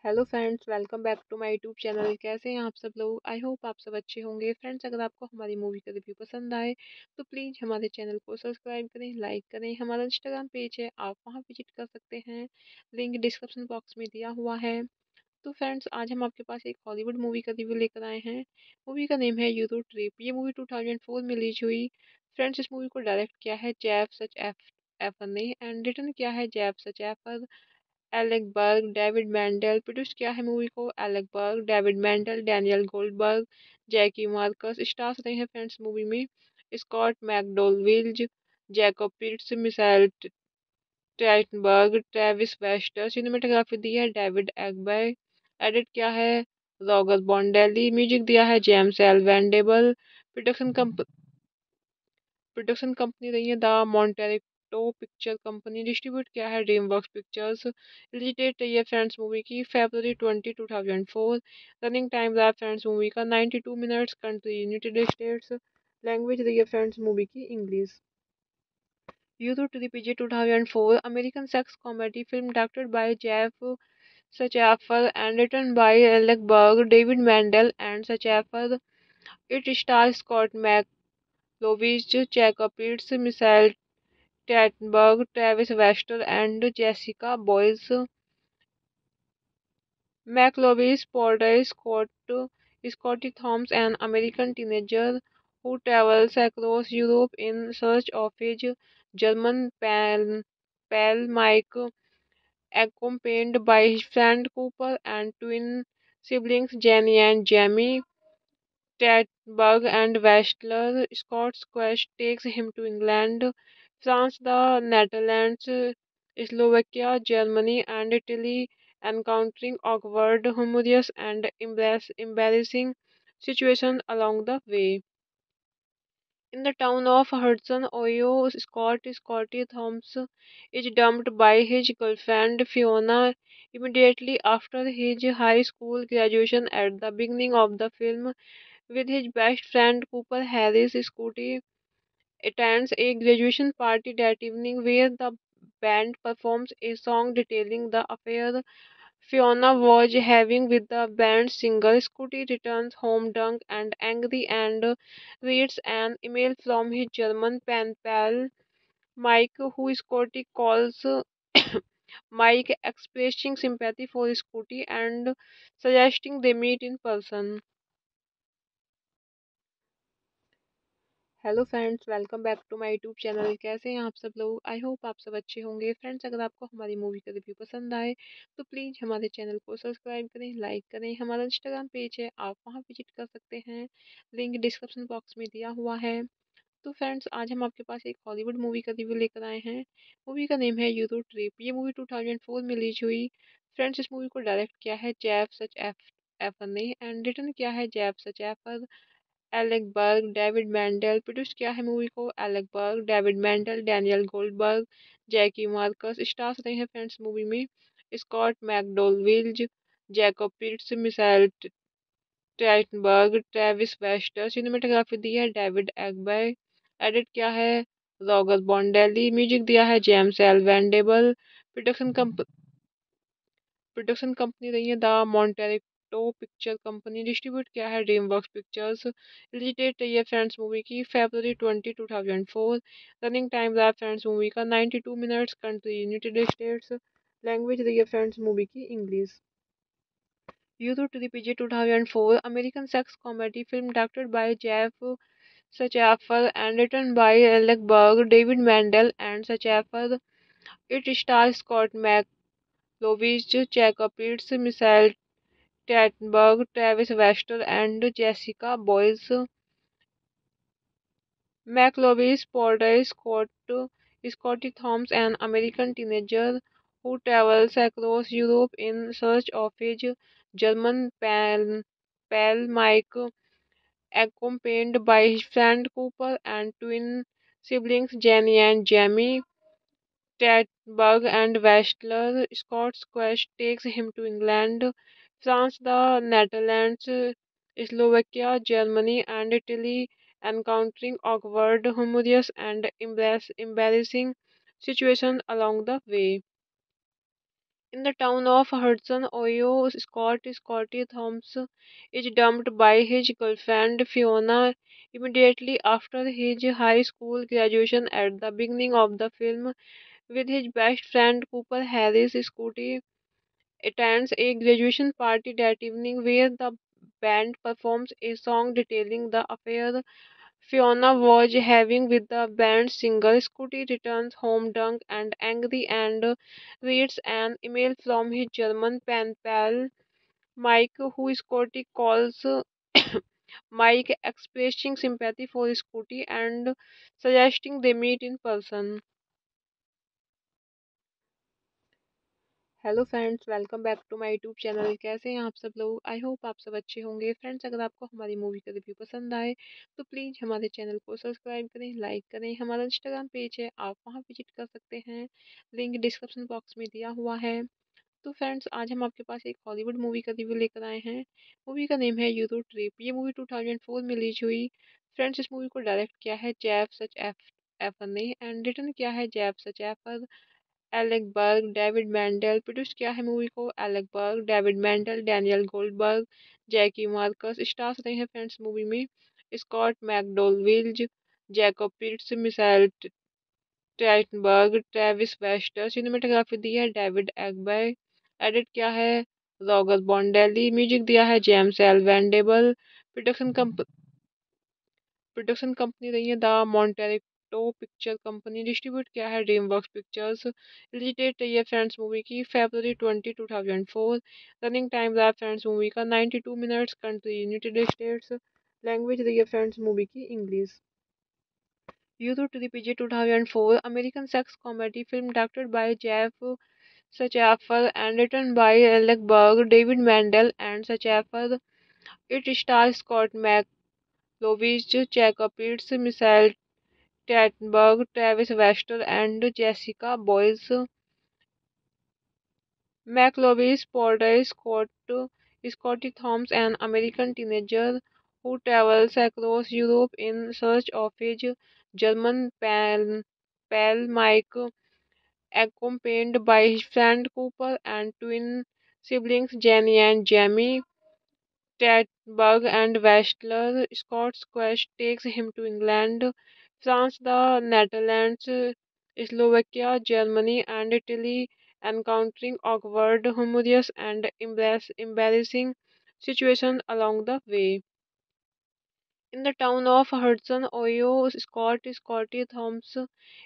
Hello friends, welcome back to my YouTube channel. कैसे हैं आप सब लोग? I hope आप सब अच्छे होंगे। Friends, अगर आपको हमारी मूवी का रिव्यू पसंद आए तो प्लीज़ हमारे चैनल को सब्सक्राइब करें, लाइक करें। हमारा इंस्टाग्राम पेज है, आप वहाँ विज़िट कर सकते हैं। लिंक डिस्क्रिप्शन बॉक्स में दिया हुआ है। तो फ्रेंड्स, आज हम आपके पास एक हॉलीवुड मूवी का रिव्यू लेकर आए हैं। मूवी का नेम है यूरो ट्रिप। ये मूवी टू में रिलीज़ हुई। फ्रेंड्स, इस मूवी को डायरेक्ट किया है जैफ सच एफ़, एफर ने, एंड रिटर्न किया है Jeff Schaffer. Alec Berg, David Mandel produce किया है मूवी को, Alec Berg, David Mandel, Daniel Goldberg, Jackie Marcus, stars रहे हैं फ्रेंड्स मूवी में, Scott मैकडोलविल्ज Jacob Pitts, Michelle Trachtenberg Travis Wester, cinematography दी है डेविड एगबे, एडिट किया है रॉगर बॉन्डेली म्यूज़िक दिया है James L Venable, production comp, production company रही है the Montecito picture company distribute किया है DreamWorks pictures release date friends movie की February twenty two thousand four running time रहा फ्रेंड्स मूवी का ninety two minutes country United States language रही है friends movie की English Euro trip two thousand four American sex comedy film directed by Jeff Schaffer and written by Alec Berg David Mandel and Schaffer it star Scott Mechlowicz Jacob Pitts Michelle Trachtenberg, Travis Wester, and Jessica Boyes. McLovich portrays Scott, Scotty Thoms, an American teenager who travels across Europe in search of his German pal, pal Mike, accompanied by his friend Cooper and twin siblings Jenny and Jamie. Trachtenberg and Westler. Scott's quest takes him to England, France, the Netherlands, Slovakia, Germany, and Italy, encountering awkward, humorous, and embarrassing situations along the way. In the town of Hudson, Ohio, Scott Scotty Thomas is dumped by his girlfriend Fiona immediately after his high school graduation. At the beginning of the film, with his best friend Cooper Harris, Scotty attends a graduation party that evening where the band performs a song detailing the affair Fiona was having with the band's singer. Scotty returns home drunk and angry and reads an email from his German pen pal Mike, who Scotty calls Mike, expressing sympathy for Scotty and suggesting they meet in person. Hello friends, welcome back to my YouTube channel. कैसे हैं आप सब लोग? I hope आप सब अच्छे होंगे। Friends, अगर आपको हमारी मूवी का रिव्यू पसंद आए तो प्लीज़ हमारे चैनल को सब्सक्राइब करें, लाइक करें। हमारा इंस्टाग्राम पेज है, आप वहाँ विज़िट कर सकते हैं। लिंक डिस्क्रिप्शन बॉक्स में दिया हुआ है। तो फ्रेंड्स, आज हम आपके पास एक हॉलीवुड मूवी का रिव्यू लेकर आए हैं। मूवी का नेम है यूरो ट्रिप। ये मूवी टू में रिलीज़ हुई। फ्रेंड्स, इस मूवी को डायरेक्ट किया है जैफ सच एफ़, एफर ने, एंड रिटर्न किया है Jeff Schaffer. Alec Berg, David Mandel produce किया है मूवी को, Alec Berg, David Mandel, Daniel Goldberg, Jackie Marcus, stars रहे हैं फ्रेंड्स मूवी में, Scott मैकडोलविल्ज Jacob Pitts, Michelle Trachtenberg Travis Wester, cinematography दी है डेविड एगबे, एडिट किया है रॉगर बॉन्डेली म्यूज़िक दिया है James L Venable, production comp, production company रही है द टो पिक्चर कंपनी डिस्ट्रीब्यूट किया है ड्रीम वर्क पिक्चर्स रिलीज़ है फ्रेंड्स मूवी की February twenty two thousand four running time रहा है फ्रेंड्स मूवी का ninety two minutes country United States language रही है फ्रेंड्स मूवी की English Euro trip two thousand four American sex comedy film directed by Jeff Schaffer and written by Alec Berg David Mandel and Schaffer it star Scott Mechlowicz Jacob Pitts Michelle Trachtenberg, Travis Wester, and Jessica Boyes. McLovich portrays Scott Scotty Thoms, an American teenager who travels across Europe in search of his German pal, pal Mike, accompanied by his friend Cooper and twin siblings Jenny and Jamie. Tatberg and Westler. Scott's quest takes him to England, France, the Netherlands, Slovakia, Germany, and Italy, encountering awkward, humorous, and embarrassing situations along the way. In the town of Hudson, Ohio, Scott Scotty Thomas is dumped by his girlfriend Fiona immediately after his high school graduation at the beginning of the film. With his best friend Cooper Harris, Scotty attends a graduation party that evening where the band performs a song detailing the affair Fiona was having with the band's singer. Scotty returns home drunk and angry and reads an email from his German pen pal Mike, who Scotty calls Mike, expressing sympathy for Scotty and suggesting they meet in person. Hello friends, welcome back to my YouTube channel. कैसे हैं आप सब लोग? I hope आप सब अच्छे होंगे। Friends, अगर आपको हमारी मूवी का रिव्यू पसंद आए तो प्लीज़ हमारे चैनल को सब्सक्राइब करें, लाइक करें। हमारा इंस्टाग्राम पेज है, आप वहाँ विज़िट कर सकते हैं। लिंक डिस्क्रिप्शन बॉक्स में दिया हुआ है। तो फ्रेंड्स, आज हम आपके पास एक हॉलीवुड मूवी का रिव्यू लेकर आए हैं। मूवी का नेम है यूरो ट्रिप। ये मूवी टू में रिलीज़ हुई। फ्रेंड्स, इस मूवी को डायरेक्ट किया है जैफ सच एफ़ एफर ने एंड रिटर्न किया है Jeff Schaffer. Alec Berg, David Mandel produce किया है मूवी को, Alec Berg, David Mandel, Daniel Goldberg, Jackie Marcus, stars रहे हैं फ्रेंड्स मूवी में, Scott मैकडोलविल्ज Jacob Pitts, Michelle Trachtenberg Travis Wester, cinematography दी है डेविड एगबे, एडिट किया है रॉगर बॉन्डेली म्यूज़िक दिया है James L Venable, production comp, production company रही है the Montecito picture company distribute किया है ड्रीम वर्क पिक्चर्स रिलीज़ रही है फ्रेंड्स मूवी की February twenty two thousand four running time रहा है फ्रेंड्स मूवी का ninety two minutes country United States language रही है फ्रेंड्स मूवी की English Euro trip two thousand four American sex comedy film directed by Jeff Schaffer and written by Alec Berg David Mandel and Schaffer it star Scott Mechlowicz Jacob Pitts Michelle Trachtenberg, Travis Wester, and Jessica Boyes. McLovich portrays Scott, Scotty Thoms, an American teenager who travels across Europe in search of his German pal, pal Mike, accompanied by his friend Cooper and twin siblings Jenny and Jamie. Tatberg and Westler. Scott's quest takes him to England, France, the Netherlands, Slovakia, Germany, and Italy, encountering awkward, humorous, and embarrassing situations along the way. In the town of Hudson, Ohio, Scott Scotty Thomas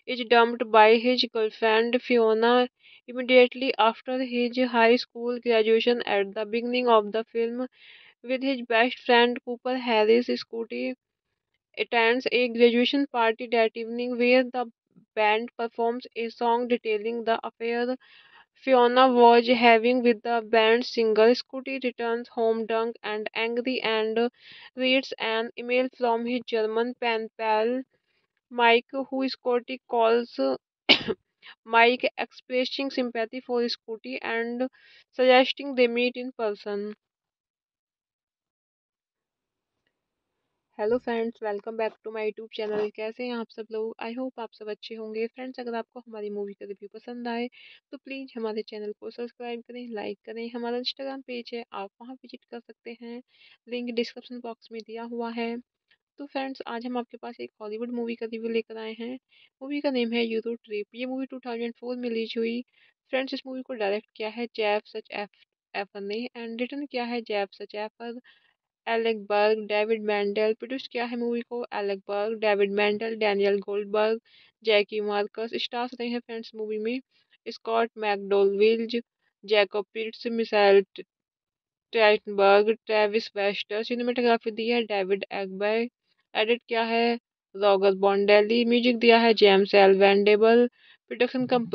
is dumped by his girlfriend Fiona immediately after his high school graduation. At the beginning of the film, with his best friend Cooper Harris, Scotty attends a graduation party that evening where the band performs a song detailing the affair Fiona was having with the band's singer. Scotty returns home drunk and angry and reads an email from his German pen pal Mike, who Scotty calls Mike, expressing sympathy for Scotty and suggesting they meet in person. Hello friends, welcome back to my YouTube channel. कैसे हैं आप सब लोग? I hope आप सब अच्छे होंगे। Friends, अगर आपको हमारी मूवी का रिव्यू पसंद आए तो प्लीज़ हमारे चैनल को सब्सक्राइब करें, लाइक करें। हमारा इंस्टाग्राम पेज है, आप वहाँ विज़िट कर सकते हैं। लिंक डिस्क्रिप्शन बॉक्स में दिया हुआ है। तो फ्रेंड्स, आज हम आपके पास एक हॉलीवुड मूवी का रिव्यू लेकर आए हैं। मूवी का नेम है यूरो ट्रिप। ये मूवी टू में रिलीज़ हुई। फ्रेंड्स, इस मूवी को डायरेक्ट किया है जैफ सच एफ़, एफर ने, एंड रिटर्न किया है Jeff Schaffer. Alec Berg, David Mandel produce किया है मूवी को, Alec Berg, David Mandel, Daniel Goldberg, Jackie Marcus, stars रहे हैं फ्रेंड्स मूवी में, Scott मैकडोलविल्ज Jacob Pitts, Michelle Trachtenberg Travis Wester, cinematography दी है डेविड एगबे, एडिट किया है रॉगर बॉन्डेली म्यूज़िक दिया है James L Venable, production comp,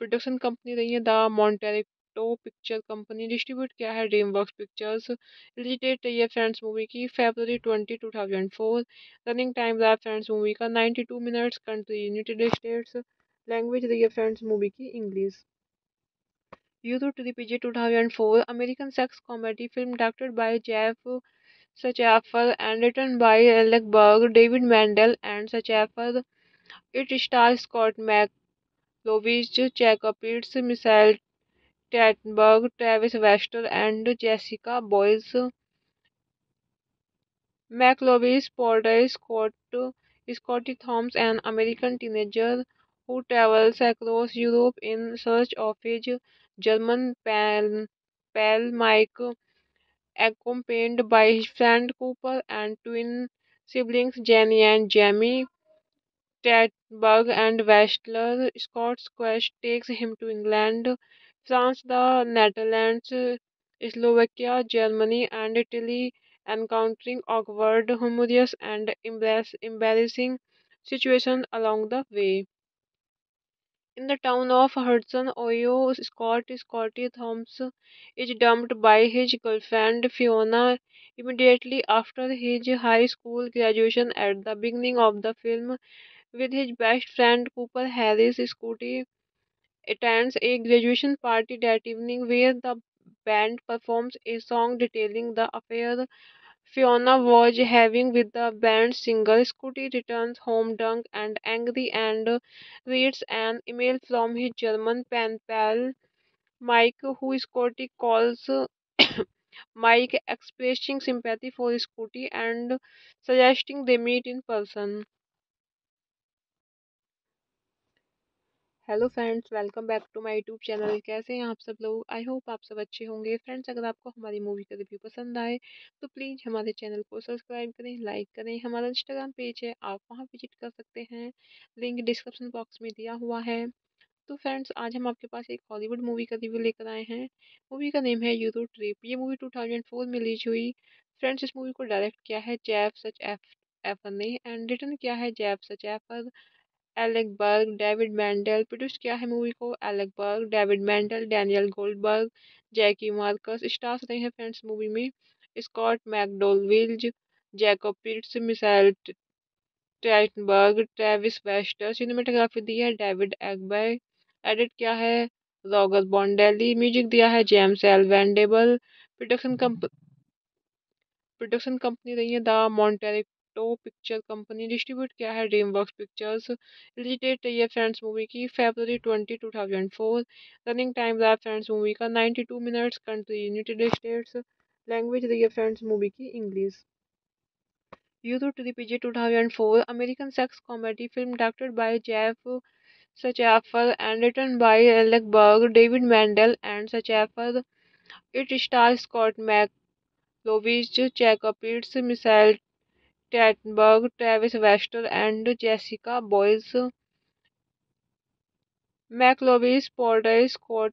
production company रही है the Montecito picture company distribute किया है ड्रीम वर्क पिक्चर्स रही है फ्रेंड्स मूवी की February twenty two thousand four running time रहा फ्रेंड्स मूवी का ninety two minutes country United States language रही है फ्रेंड्स मूवी की English Euro to the PJ two thousand four American sex comedy film directed by Jeff Sachaffer and written by Alec Berg, David Mandel, and Sachaffer. It stars Scott McLovich, Jacob Pitts, Michael Travis Wester, and Jessica Boyes. McLovich portrays Scott Scotty Thoms, an American teenager who travels across Europe in search of his German pal, pal Mike accompanied by his friend Cooper and twin siblings Jenny and Jamie. Trachtenberg and Westler. Scott's quest takes him to England, France, the Netherlands, Slovakia, Germany, and Italy, encountering awkward, humorous, and embarrassing situations along the way. In the town of Hudson, Ohio, Scott Scotty Thomas is dumped by his girlfriend Fiona immediately after his high school graduation. At the beginning of the film, with his best friend Cooper Harris, Scotty attends a graduation party that evening where the band performs a song detailing the affair Fiona was having with the band's singer. Scotty returns home drunk and angry and reads an email from his German pen pal Mike, who Scotty calls Mike, expressing sympathy for Scotty and suggesting they meet in person. Hello friends, welcome back to my YouTube channel. कैसे हैं आप सब लोग? I hope आप सब अच्छे होंगे। Friends, अगर आपको हमारी मूवी का रिव्यू पसंद आए तो प्लीज़ हमारे चैनल को सब्सक्राइब करें, लाइक करें। हमारा इंस्टाग्राम पेज है, आप वहाँ विज़िट कर सकते हैं। लिंक डिस्क्रिप्शन बॉक्स में दिया हुआ है। तो फ्रेंड्स, आज हम आपके पास एक हॉलीवुड मूवी का रिव्यू लेकर आए हैं। मूवी का नेम है यूरो ट्रिप। ये मूवी टू में रिलीज़ हुई। फ्रेंड्स, इस मूवी को डायरेक्ट किया है जैफ सच एफ़ एफर ने एंड रिटर्न किया है Jeff Schaffer. Alec Berg, David Mandel produce किया है मूवी को, Alec Berg, David Mandel, Daniel Goldberg, Jackie Marcus, stars रहे हैं फ्रेंड्स मूवी में, Scott मैकडोलविल्ज Jacob Pitts, Michelle Trachtenberg Travis Wester, cinematography दी है डेविड एगबे, एडिट किया है रॉगर बॉन्डेली म्यूज़िक दिया है James L Venable, production comp, production company रही है the Montecito picture company distribute किया है ड्रीम वर्क पिक्चर्स रही है फ्रेंड्स मूवी की February twenty two thousand four running time रहा फ्रेंड्स मूवी का ninety two minutes country United States language रही है फ्रेंड्स मूवी की English Euro to the PJ two thousand four American sex comedy film directed by Jeff Sachaffer and written by Alec Berg, David Mandel, and Sachaffer. It stars Scott Lovitz, Jacobitz, Michael Trachtenberg, Travis Wester, and Jessica Boyles. McLovitz portrays Scott,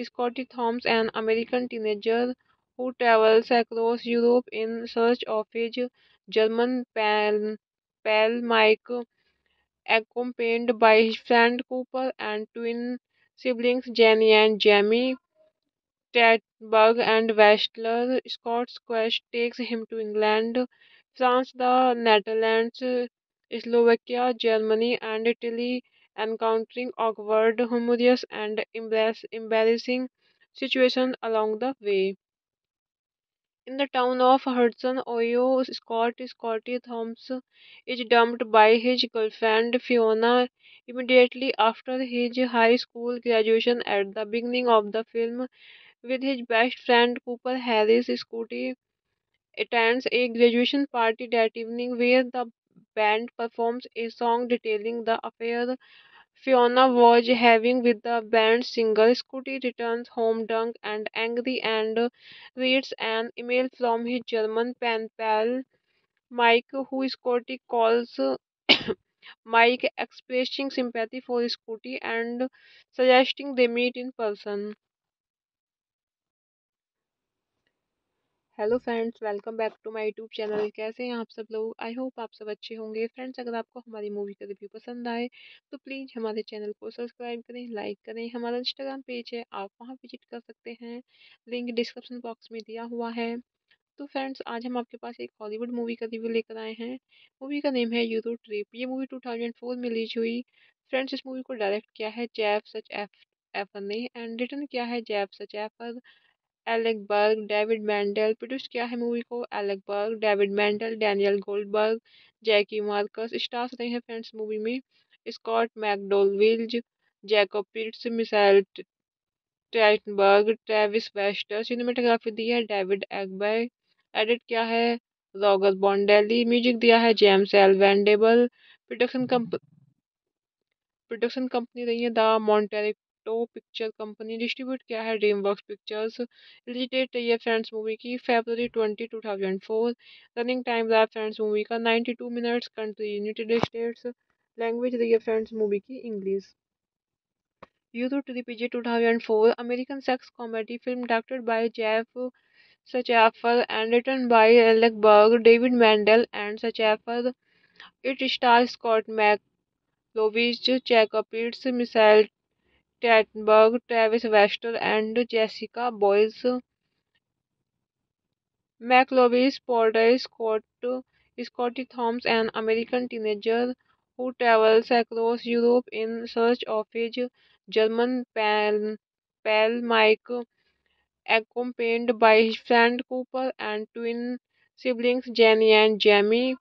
Scotty Thoms, an American teenager who travels across Europe in search of his German pal, pal Mike, accompanied by his friend Cooper and twin siblings Jenny and Jamie. Trachtenberg and Westler. Scott's quest takes him to England, France, the Netherlands, Slovakia, Germany, and Italy, encountering awkward, humorous, and embarrassing situations along the way. In the town of Hudson, Ohio, Scott Scotty Thomas is dumped by his girlfriend Fiona immediately after his high school graduation at the beginning of the film with his best friend Cooper Harris, Scotty attends a graduation party that evening where the band performs a song detailing the affair Fiona was having with the band's singer. Scotty returns home drunk and angry and reads an email from his German pen pal Mike, who Scotty calls Mike, expressing sympathy for Scotty and suggesting they meet in person. Hello friends, welcome back to my YouTube channel. कैसे हैं आप सब लोग? I hope आप सब अच्छे होंगे। Friends, अगर आपको हमारी मूवी का रिव्यू पसंद आए तो प्लीज़ हमारे चैनल को सब्सक्राइब करें, लाइक करें। हमारा इंस्टाग्राम पेज है, आप वहाँ विज़िट कर सकते हैं। लिंक डिस्क्रिप्शन बॉक्स में दिया हुआ है। तो फ्रेंड्स, आज हम आपके पास एक हॉलीवुड मूवी का रिव्यू लेकर आए हैं। मूवी का नेम है यूरो ट्रिप ये मूवी टू में रिलीज़ हुई। फ्रेंड्स, इस मूवी को डायरेक्ट किया है जैफ सच एफ़ एफर ने एंड रिटर्न किया है Jeff Schaffer. Alec Berg, David Mandel produce किया है मूवी को, Alec Berg, David Mandel, Daniel Goldberg, Jackie Marcus, stars रहे हैं फ्रेंड्स मूवी में, Scott मैकडोलविल्ज Jacob Pitts, Michelle Trachtenberg Travis Wester, cinematography दी है डेविड एगबे, एडिट किया है रॉगर बॉन्डेली म्यूज़िक दिया है James L. Venable, production comp, production company रही है the Montecito picture company distribute किया है ड्रीम वर्क पिक्चर्स रही है फ्रेंड्स मूवी की February twenty two thousand four running time रहा फ्रेंड्स मूवी का ninety two minutes country United States language रही है फ्रेंड्स मूवी की English Euro to DJ two thousand four American sex comedy film directed by Jeff Sachaffer and written by Alec Berg, David Mandel, and Sachaffer. It stars Scott McLovitz, Jacob Pitts, Trachtenberg, Travis Wester, and Jessica Boyles. McLovitz portrays Scott, Scotty Thoms, an American teenager who travels across Europe in search of his German pal, pal Mike, accompanied by his friend Cooper and twin siblings Jenny and Jamie.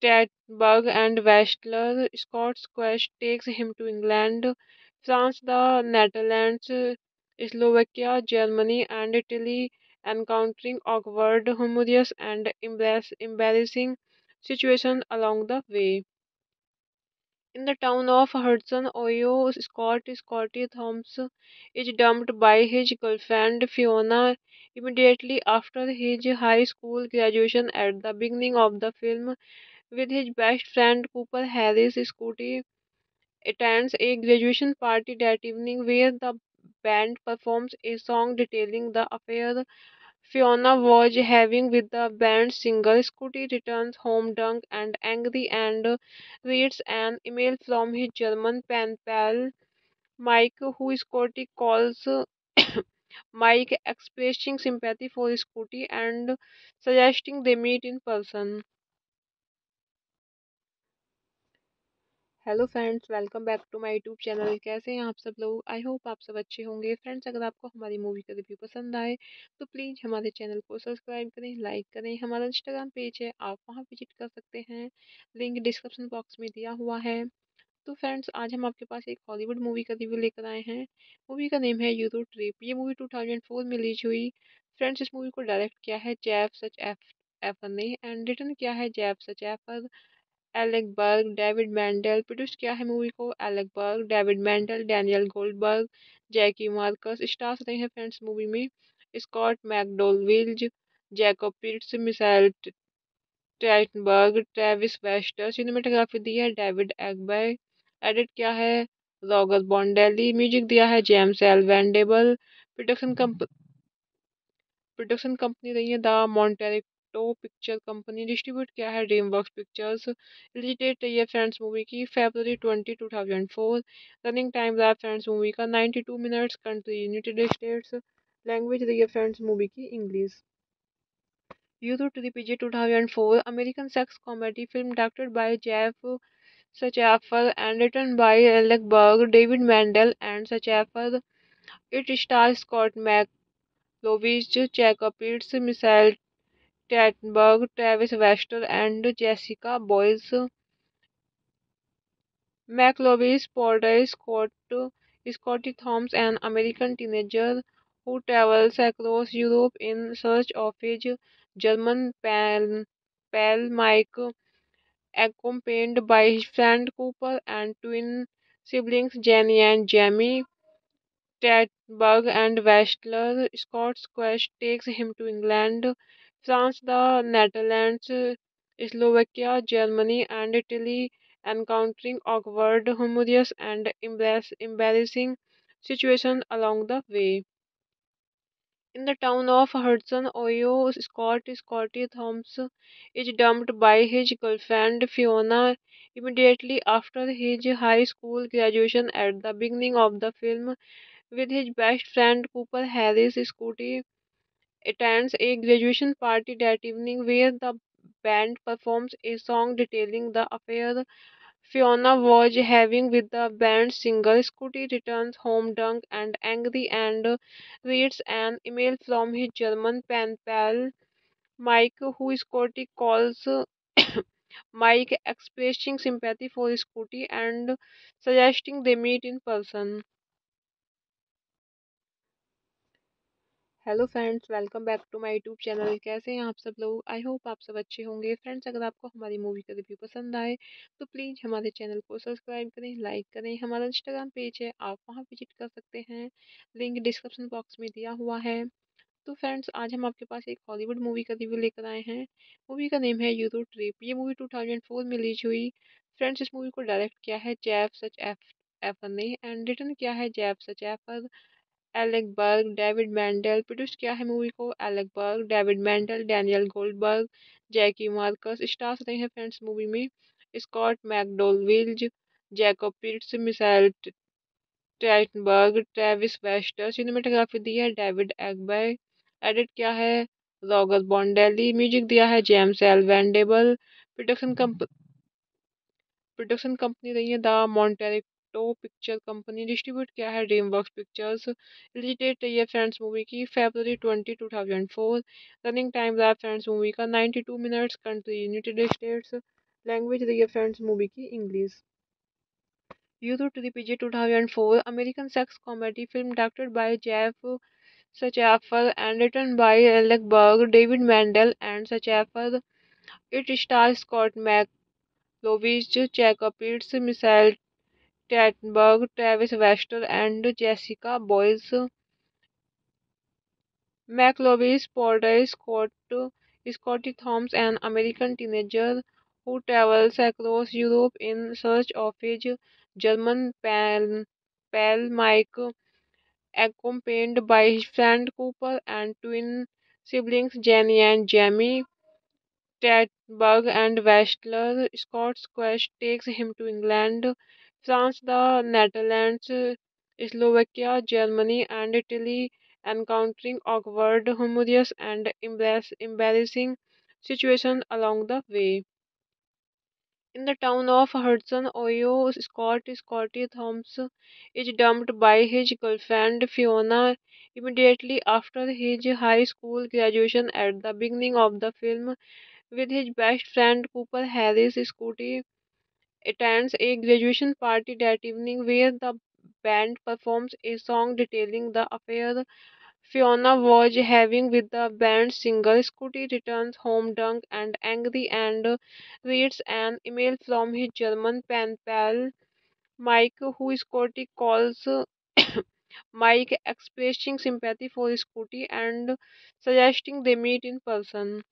Trachtenberg and Westler. Scott's quest takes him to England, France, the Netherlands, Slovakia, Germany, and Italy, encountering awkward, humorous, and embarrassing situations along the way. In the town of Hudson, Ohio, Scott Scotty Thomas is dumped by his girlfriend Fiona immediately after his high school graduation at the beginning of the film with his best friend Cooper Harris. Scotty attends a graduation party that evening where the band performs a song detailing the affair Fiona was having with the band's singer. Scotty returns home drunk and angry and reads an email from his German pen pal Mike, who Scotty calls Mike, expressing sympathy for Scotty and suggesting they meet in person. Hello friends, welcome back to my YouTube channel. कैसे हैं आप सब लोग? I hope आप सब अच्छे होंगे। Friends, अगर आपको हमारी मूवी का रिव्यू पसंद आए तो प्लीज़ हमारे चैनल को सब्सक्राइब करें, लाइक करें। हमारा इंस्टाग्राम पेज है, आप वहाँ विज़िट कर सकते हैं। लिंक डिस्क्रिप्शन बॉक्स में दिया हुआ है। तो फ्रेंड्स, आज हम आपके पास एक हॉलीवुड मूवी का रिव्यू लेकर आए हैं। मूवी का नेम है यूरो ट्रिप। ये मूवी टू में रिलीज़ हुई। फ्रेंड्स, इस मूवी को डायरेक्ट किया है जैफ सच एफ़, एफर ने, एंड रिटर्न किया है Jeff Schaffer. Alec Berg, David Mandel produce किया है मूवी को, Alec Berg, David Mandel, Daniel Goldberg, Jackie Marcus, stars रहे हैं फ्रेंड्स मूवी में, Scott मैकडोलविल्ज Jacob Pitts, Michelle Trachtenberg Travis Wester, cinematography दी है डेविड एगबाय एडिट किया है रॉगर बॉन्डेली म्यूज़िक दिया है James L Venable, production comp, production company रही है द टो पिक्चर कंपनी डिस्ट्रीब्यूट किया है ड्रीम वर्क पिक्चर्स रिलीज़ रही फ्रेंड्स मूवी की February twenty two thousand four running time रहा है फ्रेंड्स मूवी का ninety two minutes country United States language रही है फ्रेंड्स मूवी की English Euro trip two thousand four American sex comedy film directed by Jeff Schaffer and written by Alec Berg David Mandel and Schaffer it star Scott Mechlowicz Jacob Pitts Michelle Trachtenberg, Travis Wester, and Jessica Boyes. McLovich portrays Scott Scotty Thoms, an American teenager who travels across Europe in search of his German pal, pal Mike, accompanied by his friend Cooper and twin siblings Jenny and Jamie. Trachtenberg and Westler. Scott's quest takes him to England, France, the Netherlands, Slovakia, Germany, and Italy, encountering awkward, humorous, and embarrassing situations along the way. In the town of Hudson, Ohio, Scott Scotty Thomas is dumped by his girlfriend Fiona immediately after his high school graduation. At the beginning of the film, with his best friend Cooper Harris, Scotty attends a graduation party that evening where the band performs a song detailing the affair Fiona was having with the band's singer. Scotty returns home drunk and angry and reads an email from his German pen pal Mike, who Scotty calls Mike, expressing sympathy for Scotty and suggesting they meet in person. Hello friends, welcome back to my YouTube channel. कैसे हैं आप सब लोग? I hope आप सब अच्छे होंगे। Friends, अगर आपको हमारी मूवी का रिव्यू पसंद आए तो प्लीज़ हमारे चैनल को सब्सक्राइब करें, लाइक करें। हमारा इंस्टाग्राम पेज है, आप वहाँ विज़िट कर सकते हैं। लिंक डिस्क्रिप्शन बॉक्स में दिया हुआ है। तो फ्रेंड्स, आज हम आपके पास एक हॉलीवुड मूवी का रिव्यू लेकर आए हैं। मूवी का नेम है यूरो ट्रिप। ये मूवी टू में रिलीज़ हुई। फ्रेंड्स, इस मूवी को डायरेक्ट किया है जैफ सच एफ़, एफर ने, एंड रिटर्न किया है Jeff Schaffer. Alec Berg, David Mandel produce किया है मूवी को, Alec Berg, David Mandel, Daniel Goldberg, Jackie Marcus, stars रहे हैं फ्रेंड्स मूवी में, Scott मैकडोलविल्ज Jacob Pitts, Michelle Trachtenberg Travis Wester, cinematography दी है डेविड एगबाय एडिट किया है रॉगर बॉन्डेली म्यूज़िक दिया है James L. Venable, production comp, production company रही है the Montecito picture company distribute किया है ड्रीम वर्क पिक्चर्स रिलीज़ है फ्रेंड्स मूवी की February twenty two thousand four running time रहा है फ्रेंड्स मूवी का ninety two minutes country United States language रही है फ्रेंड्स मूवी की English Euro trip PG two thousand four American sex comedy film directed by Jeff Schaeffer and written by Alec Berg David Mandel and Schaeffer it star Scott Mechlowicz Jacob Pitts Michelle Trachtenberg, Travis Wester, and Jessica Boyes. McLovich portrays Scott, Scotty Thoms, an American teenager who travels across Europe in search of his German pal, pal Mike, accompanied by his friend Cooper and twin siblings Jenny and Jamie. Trachtenberg and Westler. Scott's quest takes him to England, France, the Netherlands, Slovakia, Germany, and Italy, encountering awkward, humorous, and embarrassing situations along the way. In the town of Hudson, Ohio, Scott Scotty Thomas is dumped by his girlfriend Fiona immediately after his high school graduation. At the beginning of the film, with his best friend Cooper Harris, Scotty attends a graduation party that evening where the band performs a song detailing the affair Fiona was having with the band's singer. Scotty returns home drunk and angry and reads an email from his German pen pal Mike, who Scotty calls Mike expressing sympathy for Scotty and suggesting they meet in person.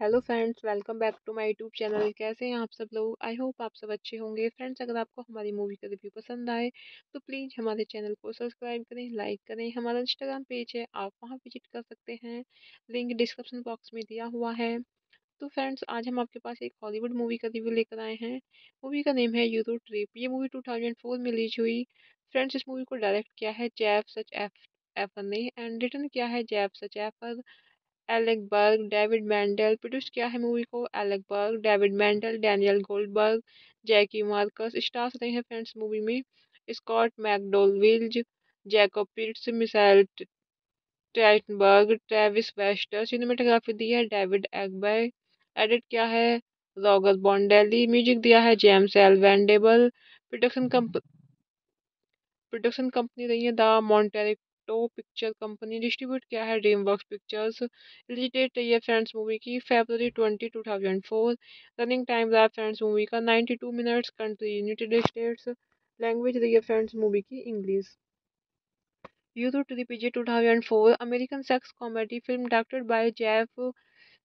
Hello friends, welcome back to my YouTube channel. कैसे हैं आप सब लोग? I hope आप सब अच्छे होंगे। Friends, अगर आपको हमारी मूवी का रिव्यू पसंद आए तो प्लीज़ हमारे चैनल को सब्सक्राइब करें, लाइक करें। हमारा इंस्टाग्राम पेज है, आप वहाँ विज़िट कर सकते हैं। लिंक डिस्क्रिप्शन बॉक्स में दिया हुआ है। तो फ्रेंड्स, आज हम आपके पास एक हॉलीवुड मूवी का रिव्यू लेकर आए हैं। मूवी का नेम है यूरो ट्रिप। ये मूवी 2004 में रिलीज़ हुई। फ्रेंड्स, इस मूवी को डायरेक्ट किया है जैफ सच एफ़, एफर ने, एंड रिटर्न किया है Jeff Schaffer. Alec Berg, David Mandel produce किया है मूवी को, Alec Berg, David Mandel, Daniel Goldberg, Jackie Marcus, stars रहे हैं फ्रेंड्स मूवी में, Scott मैकडोलविल्ज Jacob Pitts, Michelle Trachtenberg Travis Wester, cinematography दी है डेविड एगबे, एडिट किया है रॉगर बॉन्डेली म्यूज़िक दिया है James L Venable, production comp, production company रही है द टो पिक्चर कंपनी डिस्ट्रीब्यूट किया है ड्रीम वर्क पिक्चर्स रिलीज़ है फ्रेंड्स मूवी की February twenty two thousand four running time रहा है फ्रेंड्स मूवी का ninety two minutes country United States language रही है फ्रेंड्स मूवी की English Euro trip PG two thousand four American sex comedy film directed by Jeff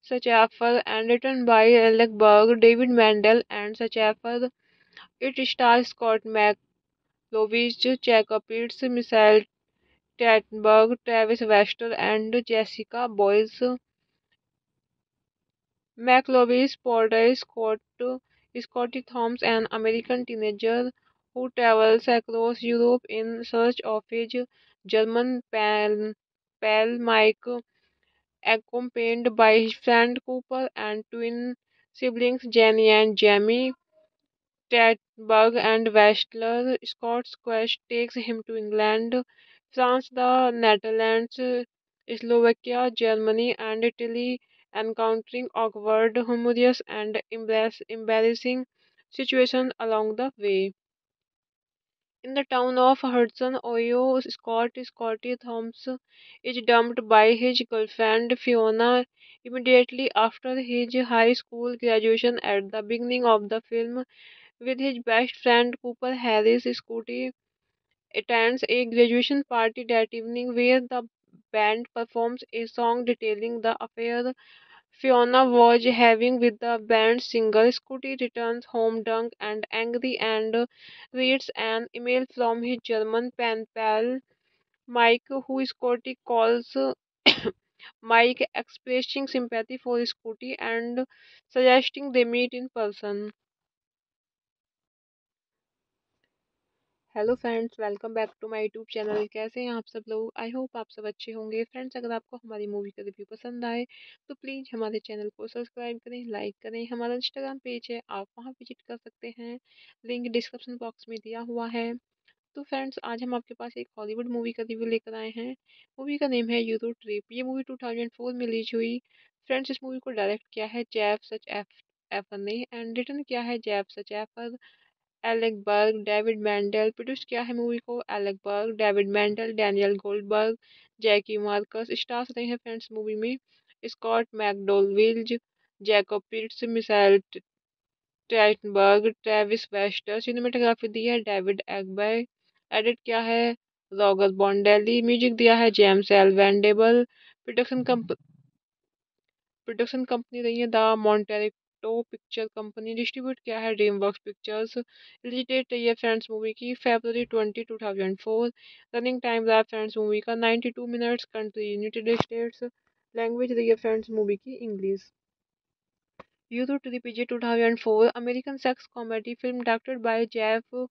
Schaeffer and written by Alec Berg David Mandel and Schaeffer it star Scott Mechlowicz Jacob Pitts Michelle Trachtenberg, Travis Wester, and Jessica Boyes. McLovich portrays Scott Scotty Thoms, an American teenager who travels across Europe in search of his German pal, pal Mike, accompanied by his friend Cooper and twin siblings Jenny and Jamie. Tatberg and Westler. Scott's quest takes him to England, France, the Netherlands, Slovakia, Germany, and Italy, encountering awkward, humorous, and embarrassing situations along the way. In the town of Hudson, Ohio, Scott Scotty Thomas is dumped by his girlfriend Fiona immediately after his high school graduation. At the beginning of the film, with his best friend Cooper Harris, Scotty attends a graduation party that evening where the band performs a song detailing the affair Fiona was having with the band's singer. Scotty returns home drunk and angry and reads an email from his German pen pal Mike, who Scotty calls Mike, expressing sympathy for Scotty and suggesting they meet in person. Hello friends, welcome back to my YouTube channel. कैसे हैं आप सब लोग? I hope आप सब अच्छे होंगे। Friends, अगर आपको हमारी मूवी का रिव्यू पसंद आए तो प्लीज़ हमारे चैनल को सब्सक्राइब करें, लाइक करें। हमारा इंस्टाग्राम पेज है, आप वहाँ विज़िट कर सकते हैं। लिंक डिस्क्रिप्शन बॉक्स में दिया हुआ है। तो फ्रेंड्स, आज हम आपके पास एक हॉलीवुड मूवी का रिव्यू लेकर आए हैं। मूवी का नेम है यूरो ट्रिप। ये मूवी टू में रिलीज़ हुई। फ्रेंड्स, इस मूवी को डायरेक्ट किया है जैफ सच एफ़, एफर ने, एंड रिटर्न किया है Jeff Schaffer. Alec Berg, David Mandel produce किया है मूवी को, Alec Berg, David Mandel, Daniel Goldberg, Jackie Marcus, stars रहे हैं फ्रेंड्स मूवी में, Scott मैकडोलविल्ज Jacob Pitts, Michelle Trachtenberg Travis Wester, cinematography दी है डेविड एगबे, एडिट किया है रॉगर बॉन्डेली म्यूज़िक दिया है James L. Venable, production comp, production company रही है the Montecito picture company distribute किया है ड्रीम वर्क पिक्चर्स रिलीज़ है फ्रेंड्स मूवी की February twenty two thousand four running time रहा है फ्रेंड्स मूवी का ninety two minutes country United States language रही है फ्रेंड्स मूवी की English Euro trip PG two thousand four American sex comedy film directed by Jeff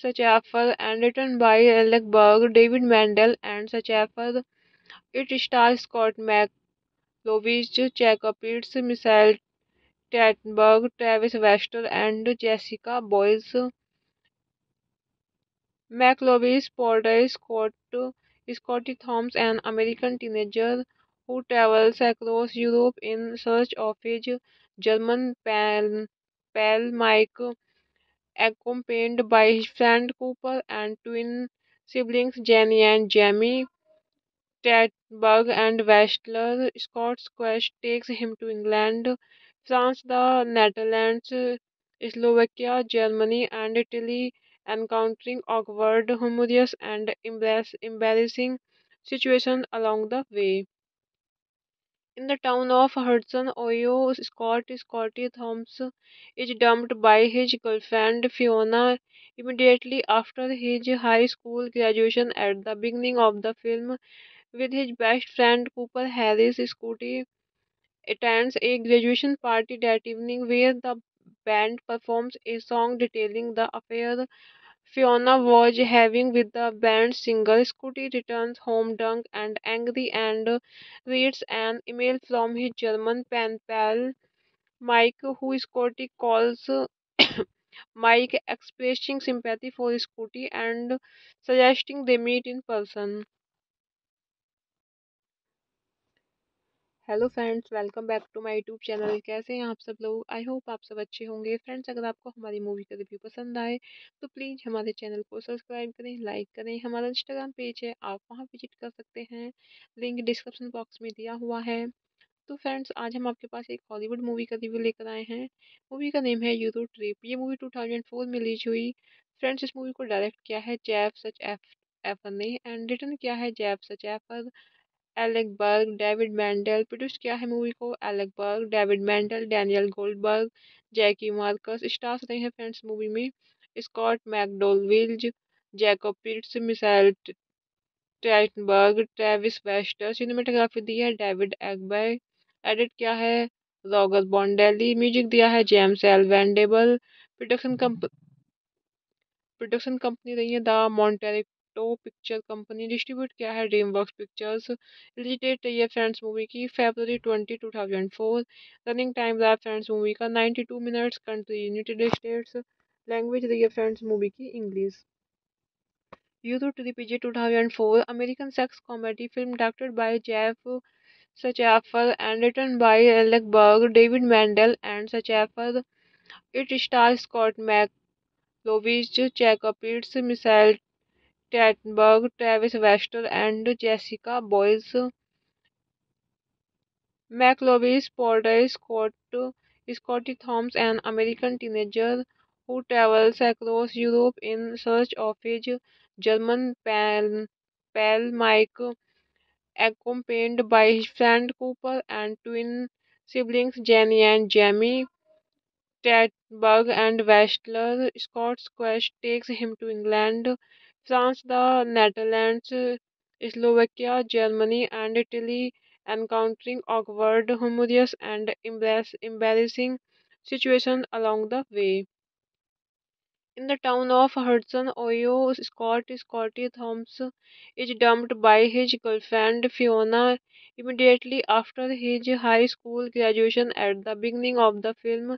Schaeffer and written by Alec Berg David Mandel and Schaeffer it star Scott Mechlowicz Jacob Pitts Michelle Trachtenberg, Travis Wester, and Jessica Boyes. McLovich portrays Scott, Scotty Thoms, an American teenager who travels across Europe in search of his German pal, pal Mike, accompanied by his friend Cooper and twin siblings Jenny and Jamie. Tatberg and Westler. Scott's quest takes him to England, France, the Netherlands, Slovakia, Germany, and Italy, encountering awkward, humorous, and embarrass- embarrassing situations along the way. In the town of Hudson, Ohio, Scott Scotty Thomas is dumped by his girlfriend Fiona immediately after his high school graduation. At the beginning of the film, with his best friend Cooper Harris, Scotty attends a graduation party that evening where the band performs a song detailing the affair Fiona was having with the band's singer. Scotty returns home drunk and angry and reads an email from his German pen pal Mike, who Scotty calls Mike, expressing sympathy for Scotty and suggesting they meet in person. Hello friends, welcome back to my YouTube channel. कैसे हैं आप सब लोग? I hope आप सब अच्छे होंगे। Friends, अगर आपको हमारी मूवी का रिव्यू पसंद आए तो प्लीज़ हमारे चैनल को सब्सक्राइब करें, लाइक करें। हमारा इंस्टाग्राम पेज है, आप वहाँ विज़िट कर सकते हैं। लिंक डिस्क्रिप्शन बॉक्स में दिया हुआ है। तो फ्रेंड्स, आज हम आपके पास एक हॉलीवुड मूवी का रिव्यू लेकर आए हैं। मूवी का नेम है यूरो ट्रिप ये मूवी 2004 में रिलीज़ हुई। फ्रेंड्स, इस मूवी को डायरेक्ट किया है जैफ सच एफ़ एफर ने एंड रिटर्न किया है Jeff Schaffer. Alec Berg, David Mandel produce किया है मूवी को, Alec Berg, David Mandel, Daniel Goldberg, Jackie Marcus, stars रहे हैं फ्रेंड्स मूवी में, Scott मैकडोलविल्ज Jacob Pitts, Michelle Trachtenberg Travis Wester, cinematography दी है डेविड एगबे, एडिट किया है रॉगर बॉन्डेली म्यूज़िक दिया है James L Venable, production comp, production company रही है द टो पिक्चर कंपनी डिस्ट्रीब्यूट किया है ड्रीम वर्क पिक्चर्स रिलीज़ रही है फ्रेंड्स मूवी की February twenty two thousand four running time रहा है फ्रेंड्स मूवी का ninety two minutes country United States language रही है फ्रेंड्स मूवी की English Euro trip PG two thousand four American sex comedy film directed by Jeff Schaeffer and written by Alec Berg David Mandel and Schaeffer it star Scott Mechlowicz Jacob Pitts Michelle Trachtenberg, Travis Wester, and Jessica Boyes. McLovich portrays Scott Scotty Thoms, an American teenager who travels across Europe in search of his German pal, pal Mike, accompanied by his friend Cooper and twin siblings Jenny and Jamie. Trachtenberg and Westler. Scott's quest takes him to England, France, the Netherlands, Slovakia, Germany, and Italy, encountering awkward, humorous, and embarrass- embarrassing situations along the way. In the town of Hudson, Ohio, Scott Scotty Thomas is dumped by his girlfriend Fiona immediately after his high school graduation. At the beginning of the film,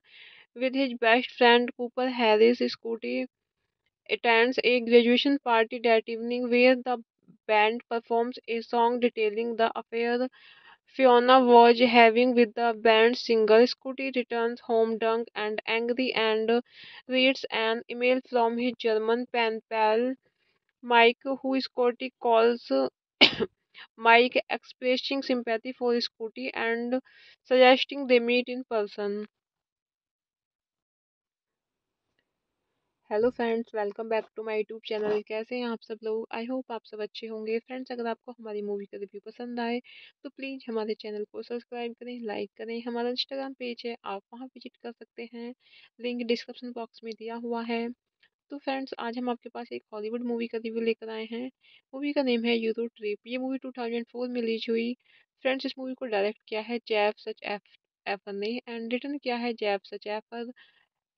with his best friend Cooper Harris, Scotty attends a graduation party that evening where the band performs a song detailing the affair Fiona was having with the band's singer. Scotty returns home drunk and angry and reads an email from his German pen pal Mike, who Scotty calls Mike, expressing sympathy for Scotty and suggesting they meet in person. Hello friends, welcome back to my YouTube channel. कैसे हैं आप सब लोग? I hope आप सब अच्छे होंगे। Friends, अगर आपको हमारी मूवी का रिव्यू पसंद आए तो प्लीज़ हमारे चैनल को सब्सक्राइब करें, लाइक करें। हमारा इंस्टाग्राम पेज है, आप वहाँ विज़िट कर सकते हैं। लिंक डिस्क्रिप्शन बॉक्स में दिया हुआ है। तो फ्रेंड्स, आज हम आपके पास एक हॉलीवुड मूवी का रिव्यू लेकर आए हैं। मूवी का नेम है यूरो ट्रिप। ये मूवी 2004 में रिलीज़ हुई। फ्रेंड्स, इस मूवी को डायरेक्ट किया है जैफ सच एफ़ एफर ने एंड रिटर्न किया है Jeff Schaffer.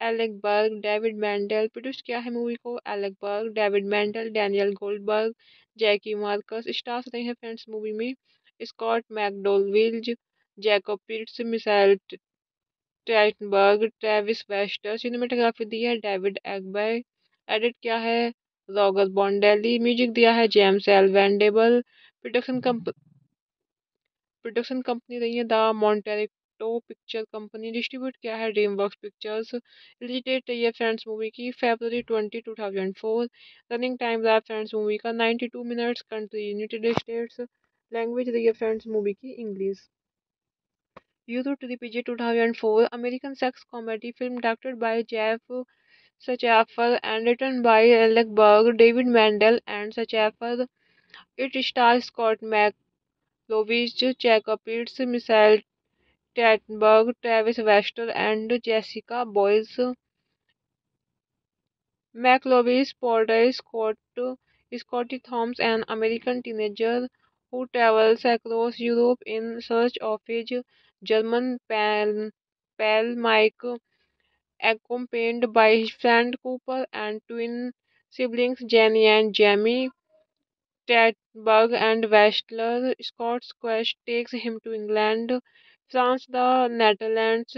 Alec Berg, David Mandel produce किया है मूवी को, Alec Berg, David Mandel, Daniel Goldberg, Jackie Marcus, stars रहे हैं फ्रेंड्स मूवी में, Scott मैकडोलविल्ज Jacob Pitts, Michelle Trachtenberg Travis Wester, cinematography दी है डेविड एगबे, एडिट किया है रॉगर बॉन्डेली म्यूज़िक दिया है James L Venable, production comp, production company रही है द टो पिक्चर कंपनी डिस्ट्रीब्यूट किया है ड्रीम वर्क पिक्चर्स रिलीज़ रही फ्रेंड्स मूवी की February twenty two thousand four running time रहा है फ्रेंड्स मूवी का ninety two minutes country United States language रही है फ्रेंड्स मूवी की English Euro trip PG two thousand four American sex comedy film directed by Jeff Schaeffer and written by Alec Berg David Mandel and Schaeffer it star Scott Mechlowicz Jacob Pitts Michelle Trachtenberg, Travis Wester, and Jessica Boyles. McLovich portrays Scott Scotty Thoms, an American teenager who travels across Europe in search of his German pal, pal Mike, accompanied by his friend Cooper and twin siblings Jenny and Jamie. Trachtenberg and Westler. Scott's quest takes him to England, France, the Netherlands,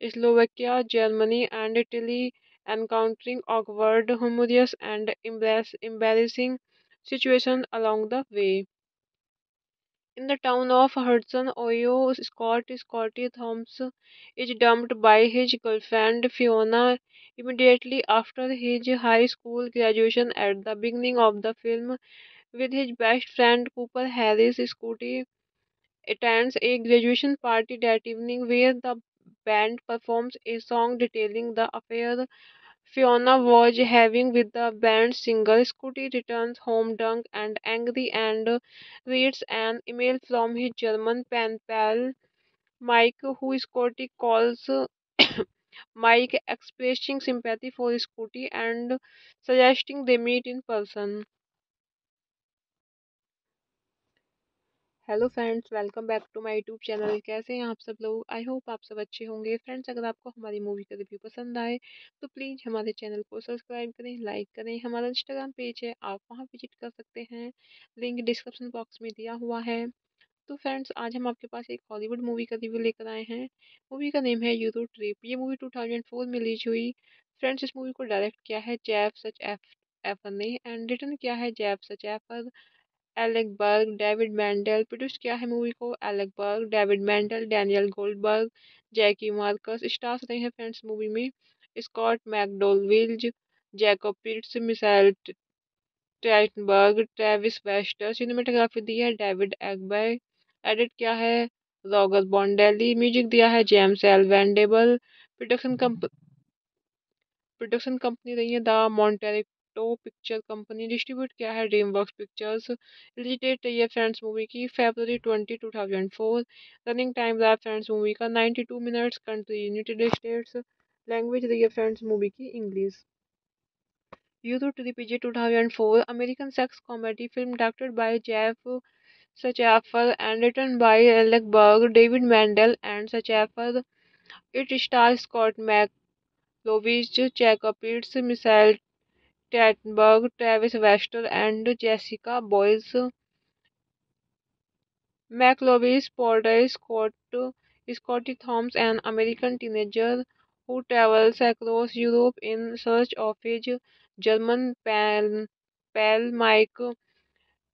Slovakia, Germany, and Italy, encountering awkward, humorous, and embarrassing situations along the way. In the town of Hudson, Ohio, Scott Scotty Thomas is dumped by his girlfriend Fiona immediately after his high school graduation at the beginning of the film with his best friend Cooper Harris. Scotty attends a graduation party that evening where the band performs a song detailing the affair Fiona was having with the band's singer. Scotty returns home drunk and angry and reads an email from his German pen pal Mike, who Scotty calls Mike, expressing sympathy for Scotty and suggesting they meet in person. Hello friends, welcome back to my YouTube channel. कैसे हैं आप सब लोग? I hope आप सब अच्छे होंगे। Friends, अगर आपको हमारी मूवी का रिव्यू पसंद आए तो प्लीज़ हमारे चैनल को सब्सक्राइब करें, लाइक करें। हमारा इंस्टाग्राम पेज है, आप वहाँ विज़िट कर सकते हैं। लिंक डिस्क्रिप्शन बॉक्स में दिया हुआ है। तो फ्रेंड्स, आज हम आपके पास एक हॉलीवुड मूवी का रिव्यू लेकर आए हैं। मूवी का नेम है यूरो ट्रिप। ये मूवी टू में रिलीज़ हुई। फ्रेंड्स, इस मूवी को डायरेक्ट किया है जैफ सच एफ़, एफर ने, एंड रिटर्न किया है Jeff Schaffer. Alec Berg, David Mandel produce किया है मूवी को, Alec Berg, David Mandel, Daniel Goldberg, Jackie Marcus, stars रहे हैं फ्रेंड्स मूवी में, Scott मैकडोलविल्ज Jacob Pitts, Michelle Trachtenberg Travis Wester, cinematography दी है डेविड एगबे, एडिट किया है रॉगर बॉन्डेली म्यूज़िक दिया है James L Venable, production comp, production company रही है the Montecito picture company distribute किया है ड्रीम वर्क पिक्चर्स रही है फ्रेंड्स मूवी की February twenty two thousand four running time रहा फ्रेंड्स मूवी का ninety two minutes country United States language रही है फ्रेंड्स मूवी की English Euro to PJ two thousand four American sex comedy film directed by Jeff Schaeffer and written by Alec Berg, David Mandel, and Schaeffer. It stars Scott McLovich, Jacob Pitts, Michael Travis Wester, and Jessica Boyles. McLovich portrays Scott Scotty Thoms, an American teenager who travels across Europe in search of his German pal, pal Mike,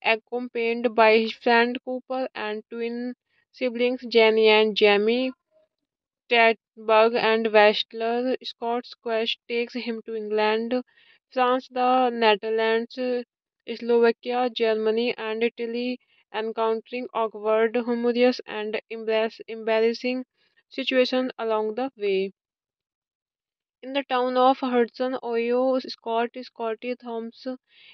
accompanied by his friend Cooper and twin siblings Jenny and Jamie. Trachtenberg and Westler. Scott's quest takes him to England, France, the Netherlands, Slovakia, Germany, and Italy, encountering awkward, humorous, and embarrassing situations along the way. In the town of Hudson, Ohio, Scott Scotty Thomas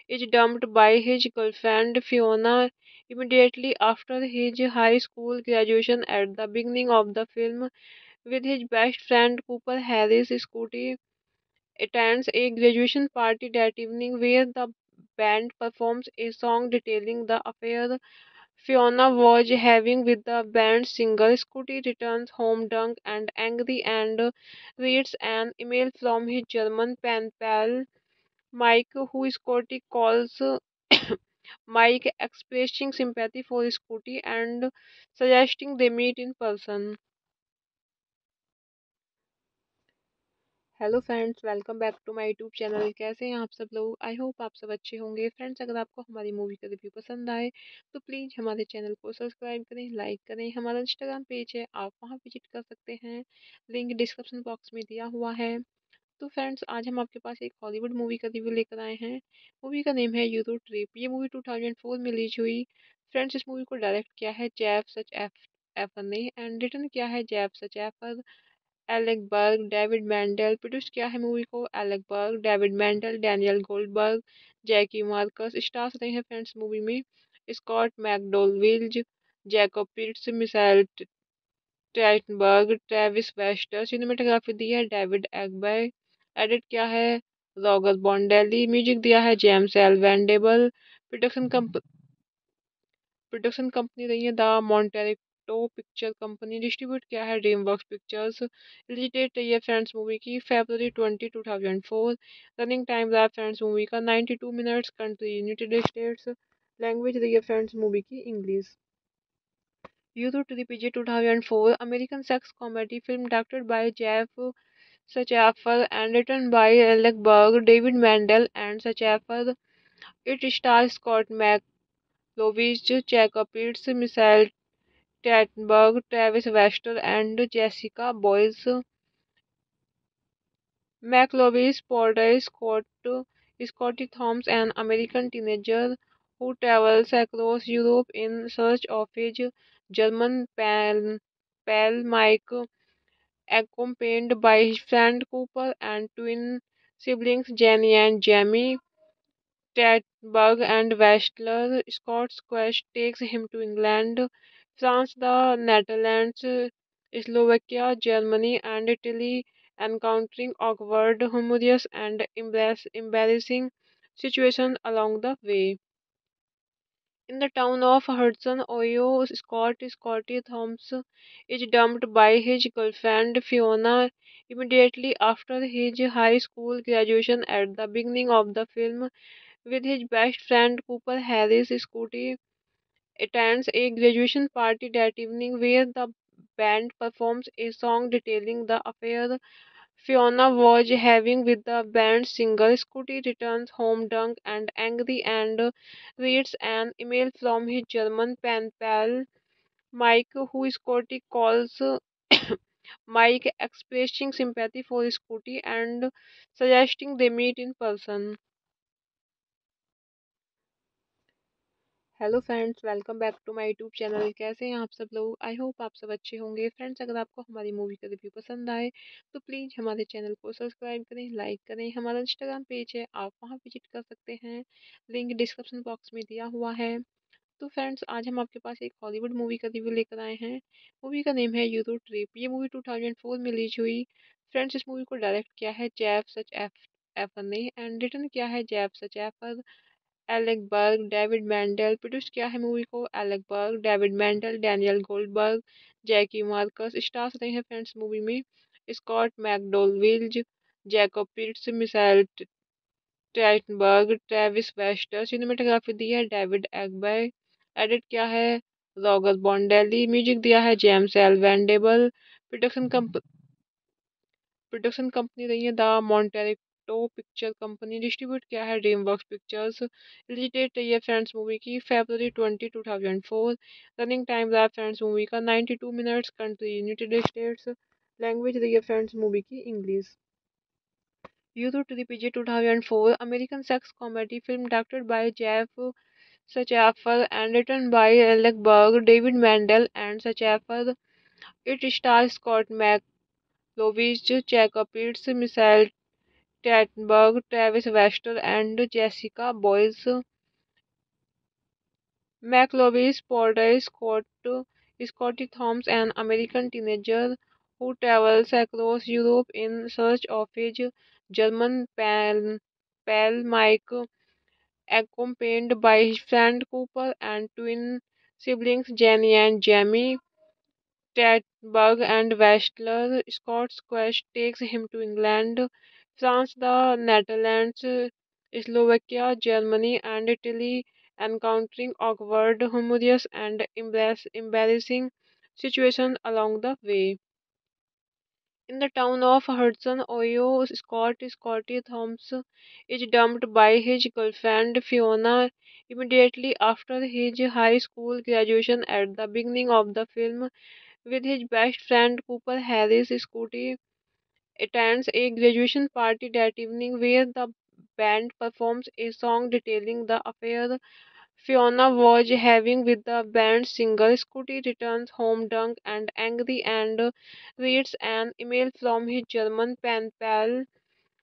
is dumped by his girlfriend Fiona immediately after his high school graduation at the beginning of the film with his best friend Cooper Harris. Scotty attends a graduation party that evening where the band performs a song detailing the affair Fiona was having with the band's singer. Scotty returns home drunk and angry and reads an email from his German pen pal Mike, who Scotty calls Mike, expressing sympathy for Scotty and suggesting they meet in person. Hello friends, welcome back to my YouTube channel. कैसे हैं आप सब लोग? I hope आप सब अच्छे होंगे। Friends, अगर आपको हमारी मूवी का रिव्यू पसंद आए तो प्लीज़ हमारे चैनल को सब्सक्राइब करें, लाइक करें। हमारा इंस्टाग्राम पेज है, आप वहाँ विज़िट कर सकते हैं। लिंक डिस्क्रिप्शन बॉक्स में दिया हुआ है। तो फ्रेंड्स, आज हम आपके पास एक हॉलीवुड मूवी का रिव्यू लेकर आए हैं। मूवी का नेम है यूरो ट्रिप। ये मूवी टू में रिलीज़ हुई। फ्रेंड्स, इस मूवी को डायरेक्ट किया है जैफ सच एफ़ एफर ने एंड रिटर्न किया है Jeff Schaffer. Alec Berg, David Mandel produce किया है मूवी को, Alec Berg, David Mandel, Daniel Goldberg, Jackie Marcus, stars रहे हैं फ्रेंड्स मूवी में, Scott मैकडोलविल्ज Jacob Pitts, Michelle Trachtenberg Travis Wester, cinematography दी है डेविड एगबे, एडिट किया है रॉगर बॉन्डेली म्यूज़िक दिया है James L. Venable, production comp, production company रही है द टो पिक्चर कंपनी डिस्ट्रीब्यूट किया है ड्रीम वर्क पिक्चर्स रिलीज़ रही है फ्रेंड्स मूवी की February twenty two thousand four running time रहा है फ्रेंड्स मूवी का ninety two minutes country United States language रही है फ्रेंड्स मूवी की English Euro trip PG two thousand four American sex comedy film directed by Jeff Schaeffer and written by Alec Berg David Mandel and Schaeffer it star Scott Mechlowicz Jacob Pitts Michelle Trachtenberg, Travis Wester, and Jessica Boyes. McLovich portrays Scott Scotty Thoms, an American teenager who travels across Europe in search of his German pal, pal Mike, accompanied by his friend Cooper and twin siblings Jenny and Jamie. Tatberg and Westler. Scott's quest takes him to England, France, the Netherlands, Slovakia, Germany, and Italy, encountering awkward, humorous, and embarrassing situations along the way. In the town of Hudson, Ohio, Scott Scotty Thomas is dumped by his girlfriend Fiona immediately after his high school graduation. At the beginning of the film, with his best friend Cooper Harris, Scotty attends a graduation party that evening where the band performs a song detailing the affair Fiona was having with the band's singer. Scotty returns home drunk and angry and reads an email from his German pen pal Mike, who Scotty calls Mike, expressing sympathy for Scotty and suggesting they meet in person. Hello friends, welcome back to my YouTube channel. कैसे हैं आप सब लोग? I hope आप सब अच्छे होंगे। Friends, अगर आपको हमारी मूवी का रिव्यू पसंद आए तो प्लीज़ हमारे चैनल को सब्सक्राइब करें, लाइक करें। हमारा इंस्टाग्राम पेज है, आप वहाँ विज़िट कर सकते हैं। लिंक डिस्क्रिप्शन बॉक्स में दिया हुआ है। तो फ्रेंड्स, आज हम आपके पास एक हॉलीवुड मूवी का रिव्यू लेकर आए हैं। मूवी का नेम है यूरो ट्रिप। ये मूवी टू में रिलीज़ हुई। फ्रेंड्स, इस मूवी को डायरेक्ट किया है जैफ सच एफ़, एफर ने, एंड रिटर्न किया है Jeff Schaffer. Alec Berg, David Mandel produce किया है मूवी को, Alec Berg, David Mandel, Daniel Goldberg, Jackie Marcus, stars रहे हैं फ्रेंड्स मूवी में, Scott मैकडोलविल्ज Jacob Pitts, Michelle Trachtenberg Travis Wester, cinematography दी है डेविड एगबे, एडिट किया है रॉगर बॉन्डेली म्यूज़िक दिया है James L Venable, production comp, production company रही है the Montecito picture company distribute किया है dream work pictures release date friends movie की February twenty two thousand four running time रहा फ्रेंड्स मूवी का ninety two minutes country United States language रही है friends movie की English Euro trip PG two thousand four American sex comedy film directed by Jeff Schaeffer and written by Alec Berg David Mandel and Schaeffer it star Scott Mechlowicz Jacob Pitts Michelle Trachtenberg, Travis Wester, and Jessica Boyes. McLovich portrays Scott, Scotty Thoms, an American teenager who travels across Europe in search of his German pal, pal Mike, accompanied by his friend Cooper and twin siblings Jenny and Jamie. Tatberg and Westler. Scott's quest takes him to England, France, the Netherlands, Slovakia, Germany, and Italy, encountering awkward, humorous, and embarrassing situations along the way. In the town of Hudson, Ohio, Scott Scotty Thomas is dumped by his girlfriend Fiona immediately after his high school graduation. At the beginning of the film, with his best friend Cooper Harris, Scotty attends a graduation party that evening where the band performs a song detailing the affair Fiona was having with the band's singer. Scotty returns home drunk and angry and reads an email from his German pen pal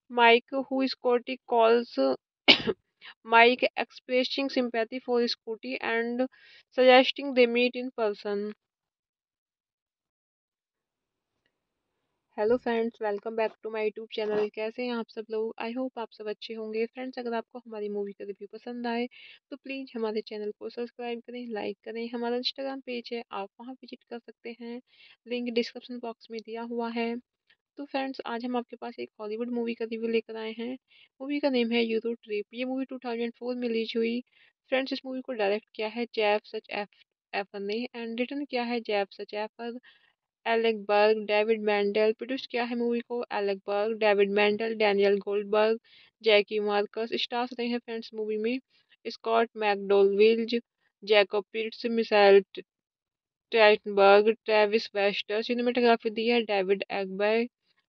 Mike, who Scotty calls Mike, expressing sympathy for Scotty and suggesting they meet in person. Hello friends, welcome back to my YouTube channel. कैसे हैं आप सब लोग? I hope आप सब अच्छे होंगे। Friends, अगर आपको हमारी मूवी का रिव्यू पसंद आए तो प्लीज़ हमारे चैनल को सब्सक्राइब करें, लाइक करें। हमारा इंस्टाग्राम पेज है, आप वहाँ विज़िट कर सकते हैं। लिंक डिस्क्रिप्शन बॉक्स में दिया हुआ है। तो फ्रेंड्स, आज हम आपके पास एक हॉलीवुड मूवी का रिव्यू लेकर आए हैं। मूवी का नेम है यूरो ट्रिप। ये मूवी 2004 में रिलीज़ हुई। फ्रेंड्स, इस मूवी को डायरेक्ट किया है जैफ सच एफ़, एफर ने, एंड रिटर्न किया है Jeff Schaffer. Alec Berg, David Mandel produce किया है मूवी को, Alec Berg, David Mandel, Daniel Goldberg, Jackie Marcus, stars रहे हैं फ्रेंड्स मूवी में, Scott मैकडोलविल्ज Jacob Pitts, Michelle Trachtenberg Travis Wester, cinematography दी है डेविड एगबे,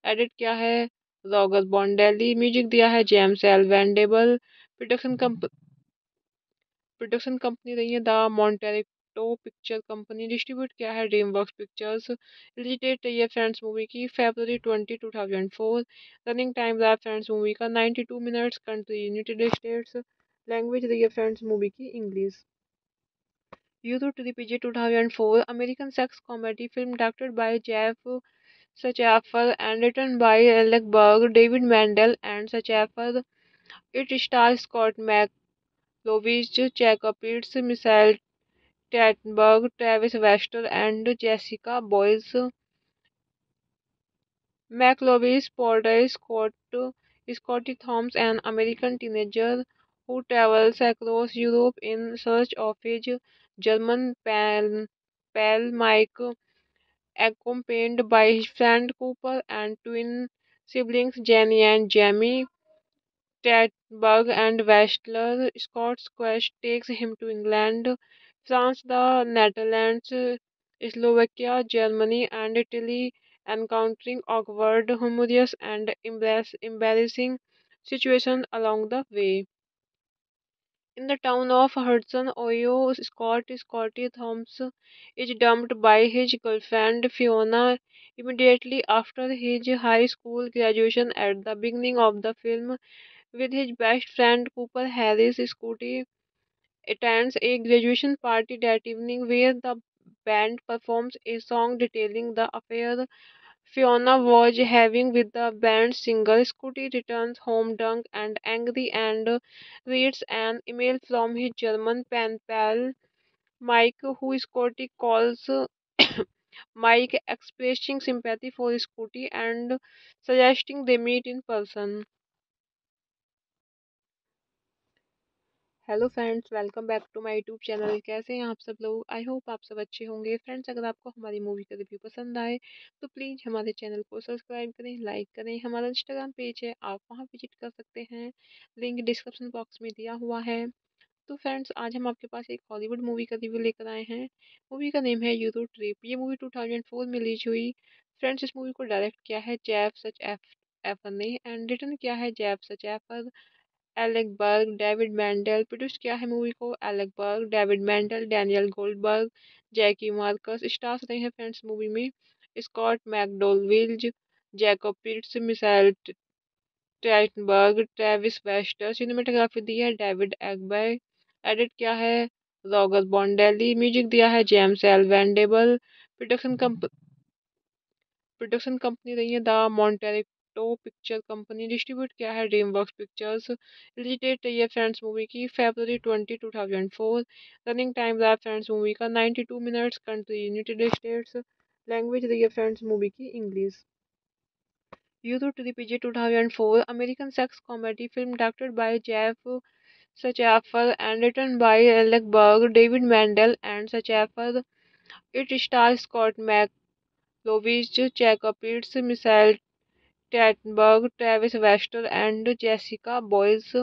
एडिट किया है रॉगर बॉन्डेली म्यूज़िक दिया है James L. Venable, production comp, production company रही है द टो पिक्चर कंपनी डिस्ट्रीब्यूट किया है dream work pictures release date रही है फ्रेंड्स मूवी की February twenty two thousand four running time रहा है फ्रेंड्स मूवी का ninety two minutes country United States language रही है फ्रेंड्स मूवी की English Euro trip PG two thousand four American sex comedy film directed by Jeff Schaeffer and written by Alec Berg David Mandel and Schaeffer it star Scott Mechlowicz Jacob Pitts Michelle Trachtenberg, Travis Wester, and Jessica Boyes. McLovich portrays Scott Scotty Thoms, an American teenager who travels across Europe in search of his German pal, pal Mike, accompanied by his friend Cooper and twin siblings Jenny and Jamie. Tatberg and Westler. Scott's quest takes him to England, France, the Netherlands, Slovakia, Germany, and Italy, encountering awkward, humorous, and embarrassing situations along the way. In the town of Hudson, Ohio, Scott Scotty Thomas is dumped by his girlfriend Fiona immediately after his high school graduation. At the beginning of the film, with his best friend Cooper Harris, Scotty attends a graduation party that evening where the band performs a song detailing the affair Fiona was having with the band's singer. Scotty returns home drunk and angry and reads an email from his German pen pal Mike, who Scotty calls Mike, expressing sympathy for Scotty and suggesting they meet in person. Hello friends, welcome back to my YouTube channel. कैसे हैं आप सब लोग? I hope आप सब अच्छे होंगे। Friends, अगर आपको हमारी मूवी का रिव्यू पसंद आए तो प्लीज़ हमारे चैनल को सब्सक्राइब करें, लाइक करें। हमारा इंस्टाग्राम पेज है, आप वहाँ विज़िट कर सकते हैं। लिंक डिस्क्रिप्शन बॉक्स में दिया हुआ है। तो फ्रेंड्स, आज हम आपके पास एक हॉलीवुड मूवी का रिव्यू लेकर आए हैं। मूवी का नेम है यूरो ट्रिप। ये मूवी टू में रिलीज़ हुई। फ्रेंड्स, इस मूवी को डायरेक्ट किया है जैफ सच एफ़, एफर ने, एंड रिटर्न किया है Jeff Schaffer. Alec Berg, David Mandel produce किया है मूवी को, Alec Berg, David Mandel, Daniel Goldberg, Jackie Marcus, stars रहे हैं फ्रेंड्स मूवी में, Scott मैकडोलविल्ज Jacob Pitts, Michelle Trachtenberg Travis Wester, cinematography दी है डेविड एगबे, एडिट किया है रॉगर बॉन्डेली म्यूज़िक दिया है James L. Venable, production comp, production company रही है the Montecito picture company distribute किया है ड्रीम वर्क पिक्चर्स रिलीज़ है फ्रेंड्स मूवी की February twenty two thousand four running time रहा है फ्रेंड्स मूवी का ninety two minutes country United States language रही है फ्रेंड्स मूवी की English Euro trip is two thousand four American sex comedy film directed by Jeff Schaffer and written by Alec Berg David Mandel and Schaffer it star Scott Mechlowicz Jacob Pitts Michelle Trachtenberg, Travis Wester, and Jessica Boyes.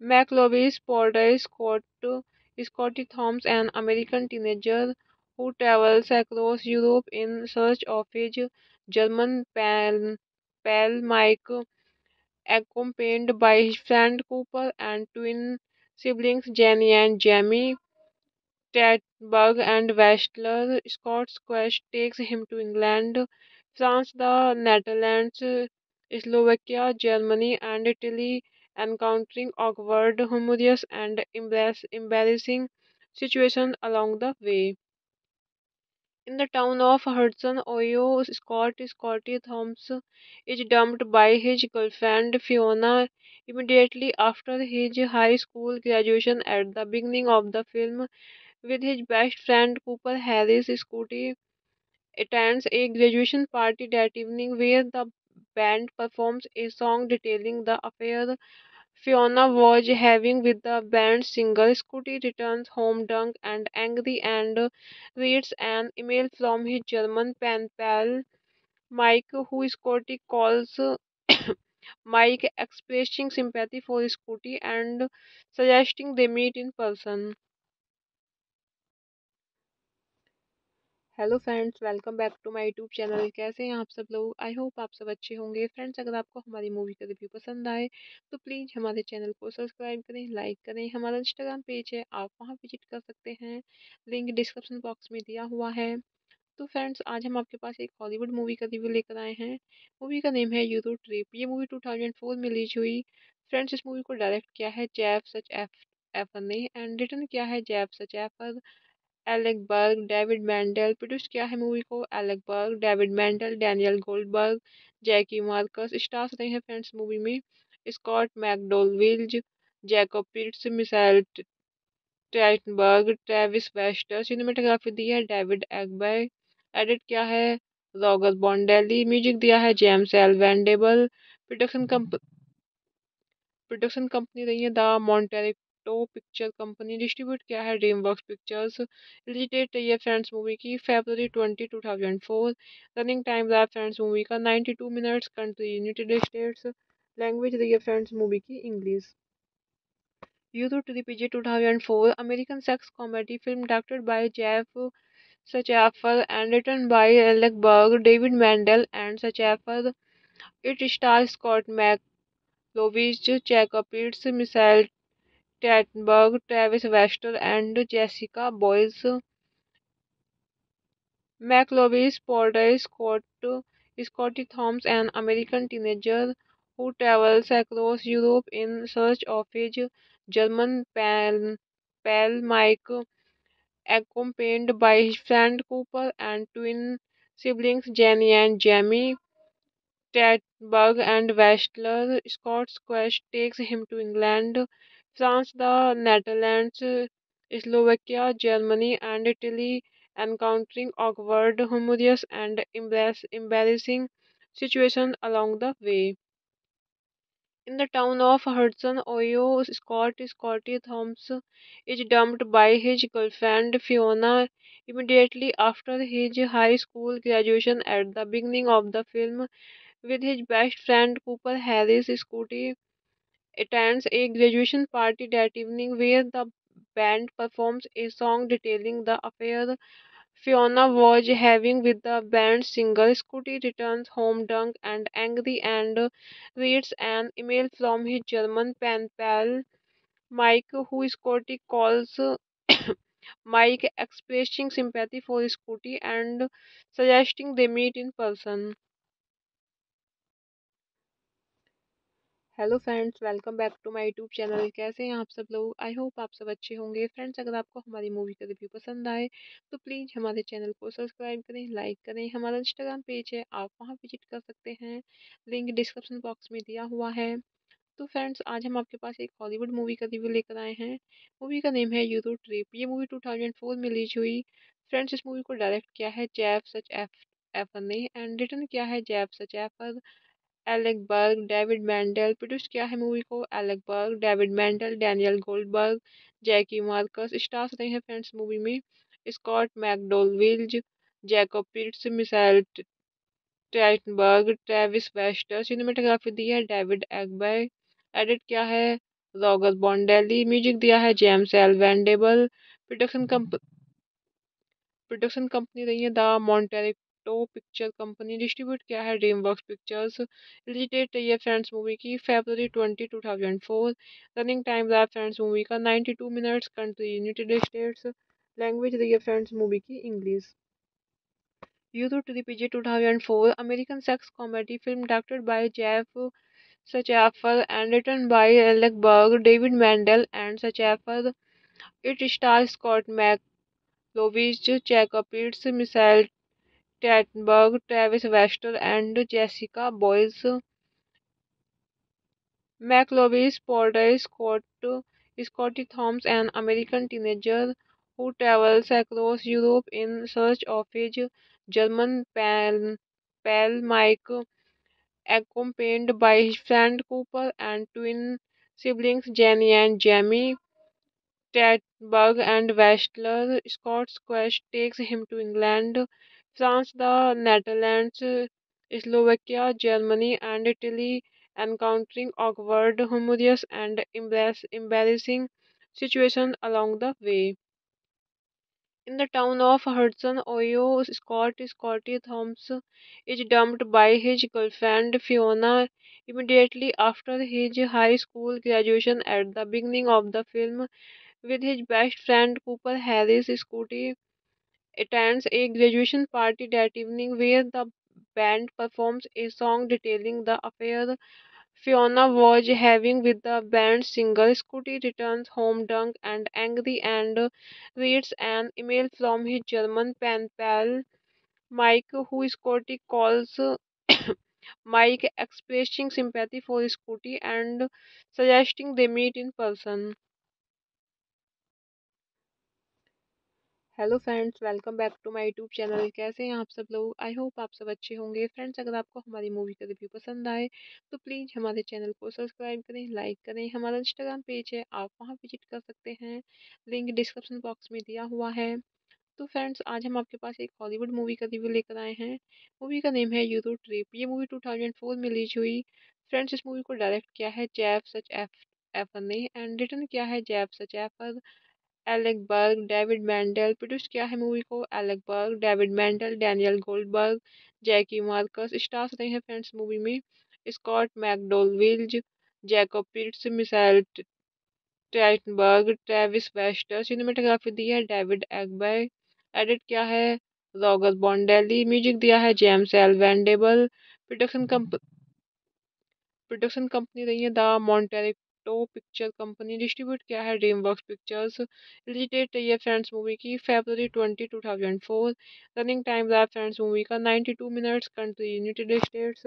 McLovich portrays Scott, Scotty Thoms, an American teenager who travels across Europe in search of his German pal, pal Mike, accompanied by his friend Cooper and twin siblings Jenny and Jamie. Bug and Westler. Scott's quest takes him to England, France, the Netherlands, Slovakia, Germany, and Italy, encountering awkward, humorous, and embarrassing situations along the way. In the town of Hudson, Ohio, Scott Scotty Thomas is dumped by his girlfriend Fiona immediately after his high school graduation at the beginning of the film with his best friend Cooper Harris, Scotty attends a graduation party that evening where the band performs a song detailing the affair Fiona was having with the band's singer. Scotty returns home drunk and angry and reads an email from his German pen pal Mike, who Scotty calls Mike, expressing sympathy for Scotty and suggesting they meet in person. Hello friends, welcome back to my YouTube channel. कैसे हैं आप सब लोग? I hope आप सब अच्छे होंगे। Friends, अगर आपको हमारी मूवी का रिव्यू पसंद आए तो प्लीज़ हमारे चैनल को सब्सक्राइब करें, लाइक करें। हमारा इंस्टाग्राम पेज है, आप वहाँ विज़िट कर सकते हैं। लिंक डिस्क्रिप्शन बॉक्स में दिया हुआ है। तो फ्रेंड्स, आज हम आपके पास एक हॉलीवुड मूवी का रिव्यू लेकर आए हैं। मूवी का नेम है यूरो ट्रिप। ये मूवी टू में रिलीज़ हुई। फ्रेंड्स, इस मूवी को डायरेक्ट किया है जैफ सच एफ़, एफर ने, एंड रिटर्न किया है Jeff Schaffer. Alec Berg, David Mandel produce किया है मूवी को, Alec Berg, David Mandel, Daniel Goldberg, Jackie Marcus, stars रहे हैं फ्रेंड्स मूवी में, Scott मैकडोलविल्ज Jacob Pitts, Michelle Trachtenberg Travis Wester, cinematography दी है डेविड एगबे, एडिट किया है रॉगर बॉन्डेली म्यूज़िक दिया है James L Venable, production comp, production company रही है the Montecito picture company distribute किया है dream work pictures release date है फ्रेंड्स मूवी की February twenty two thousand four running time रहा फ्रेंड्स मूवी का ninety two minutes country United States language रही है फ्रेंड्स मूवी की इंग्लिश यूरो टू दीजे two thousand four American sex comedy film directed by Jeff Sachaffer and written by Alec Berg, David Mandel, and Sachaffer. It stars Scott McLovich, Jacob Pitts, Michelle Trachtenberg, Travis Wester, and Jessica Boyes. McLovich portrays Scott, Scotty Thoms, an American teenager who travels across Europe in search of his German pal, pal Mike, accompanied by his friend Cooper and twin siblings Jenny and Jamie. Bug and Westler. Scott's quest takes him to England, France, the Netherlands, Slovakia, Germany, and Italy, encountering awkward, humorous, and embarrassing situations along the way. In the town of Hudson, Ohio, Scott Scotty Thomas is dumped by his girlfriend Fiona immediately after his high school graduation at the beginning of the film with his best friend Cooper Harris, Scotty attends a graduation party that evening where the band performs a song detailing the affair Fiona was having with the band's singer. Scotty returns home drunk and angry and reads an email from his German pen pal Mike, who Scotty calls Mike, expressing sympathy for Scotty and suggesting they meet in person. Hello friends, welcome back to my YouTube channel. कैसे हैं आप सब लोग? I hope आप सब अच्छे होंगे। Friends, अगर आपको हमारी मूवी का रिव्यू पसंद आए तो प्लीज़ हमारे चैनल को सब्सक्राइब करें, लाइक करें। हमारा इंस्टाग्राम पेज है, आप वहाँ विज़िट कर सकते हैं। लिंक डिस्क्रिप्शन बॉक्स में दिया हुआ है। तो फ्रेंड्स, आज हम आपके पास एक हॉलीवुड मूवी का रिव्यू लेकर आए हैं। मूवी का नेम है यूरो ट्रिप। ये मूवी टू में रिलीज़ हुई। फ्रेंड्स, इस मूवी को डायरेक्ट किया है जैफ सच एफ़, एफर ने, एंड रिटर्न किया है Jeff Schaffer. Alec Berg, David Mandel produce किया है मूवी को, Alec Berg, David Mandel, Daniel Goldberg, Jackie Marcus, stars रहे हैं फ्रेंड्स मूवी में, Scott मैकडोलविल्ज Jacob Pitts, Michelle Trachtenberg Travis Wester, cinematography दी है डेविड एगबे, एडिट किया है रॉगर बॉन्डेली म्यूज़िक दिया है James L. Venable, production comp, production company रही है the Montecito picture company distribute किया है ड्रीम वर्क पिक्चर्स रिलीज़ रही है फ्रेंड्स मूवी की February twenty two thousand four running time रहा है फ्रेंड्स मूवी का ninety two minutes country United States language रही है फ्रेंड्स मूवी की English Euro trip is two thousand four American sex comedy film directed by Jeff Schaffer and written by Alec Berg David Mandel and Schaffer it star Scott Mechlowicz Jacob Pitts Michelle Trachtenberg, Travis Wester, and Jessica Boyes. McLovich portrays Scott, Scotty Thoms, an American teenager who travels across Europe in search of his German pal, pal Mike, accompanied by his friend Cooper and twin siblings Jenny and Jamie. Trachtenberg and Westler. Scott's quest takes him to England, France, the Netherlands, Slovakia, Germany, and Italy, encountering awkward, humorous, and embarrassing situations along the way. In the town of Hudson, Ohio, Scott Scotty Thomas is dumped by his girlfriend Fiona immediately after his high school graduation. At the beginning of the film, with his best friend Cooper Harris, Scotty attends a graduation party that evening where the band performs a song detailing the affair Fiona was having with the band's singer. Scotty returns home drunk and angry and reads an email from his German pen pal Mike, who Scotty calls Mike, expressing sympathy for Scotty and suggesting they meet in person. Hello friends, welcome back to my YouTube channel. कैसे हैं आप सब लोग? I hope आप सब अच्छे होंगे। Friends, अगर आपको हमारी मूवी का रिव्यू पसंद आए तो प्लीज़ हमारे चैनल को सब्सक्राइब करें, लाइक करें। हमारा इंस्टाग्राम पेज है, आप वहाँ विज़िट कर सकते हैं। लिंक डिस्क्रिप्शन बॉक्स में दिया हुआ है। तो फ्रेंड्स, आज हम आपके पास एक हॉलीवुड मूवी का रिव्यू लेकर आए हैं। मूवी का नेम है यूरो ट्रिप। ये मूवी टू में रिलीज़ हुई। फ्रेंड्स, इस मूवी को डायरेक्ट किया है जैफ सच एफ़, एफर ने, एंड रिटर्न किया है Jeff Schaffer. Alec Berg, David Mandel produce किया है मूवी को, Alec Berg, David Mandel, Daniel Goldberg, Jackie Marcus, stars रहे हैं फ्रेंड्स मूवी में, Scott मैकडोलविल्ज Jacob Pitts, Michelle Trachtenberg Travis Wester, cinematography दी है डेविड एगबे, एडिट किया है रॉगर बॉन्डेली म्यूज़िक दिया है James L Venable, production comp, production company रही है the Montecito picture company distribute किया है ड्रीम वर्क पिक्चर्स रिलीज़ रही फ्रेंड्स मूवी की February twenty two thousand four running time रहा है फ्रेंड्स मूवी का ninety two minutes country United States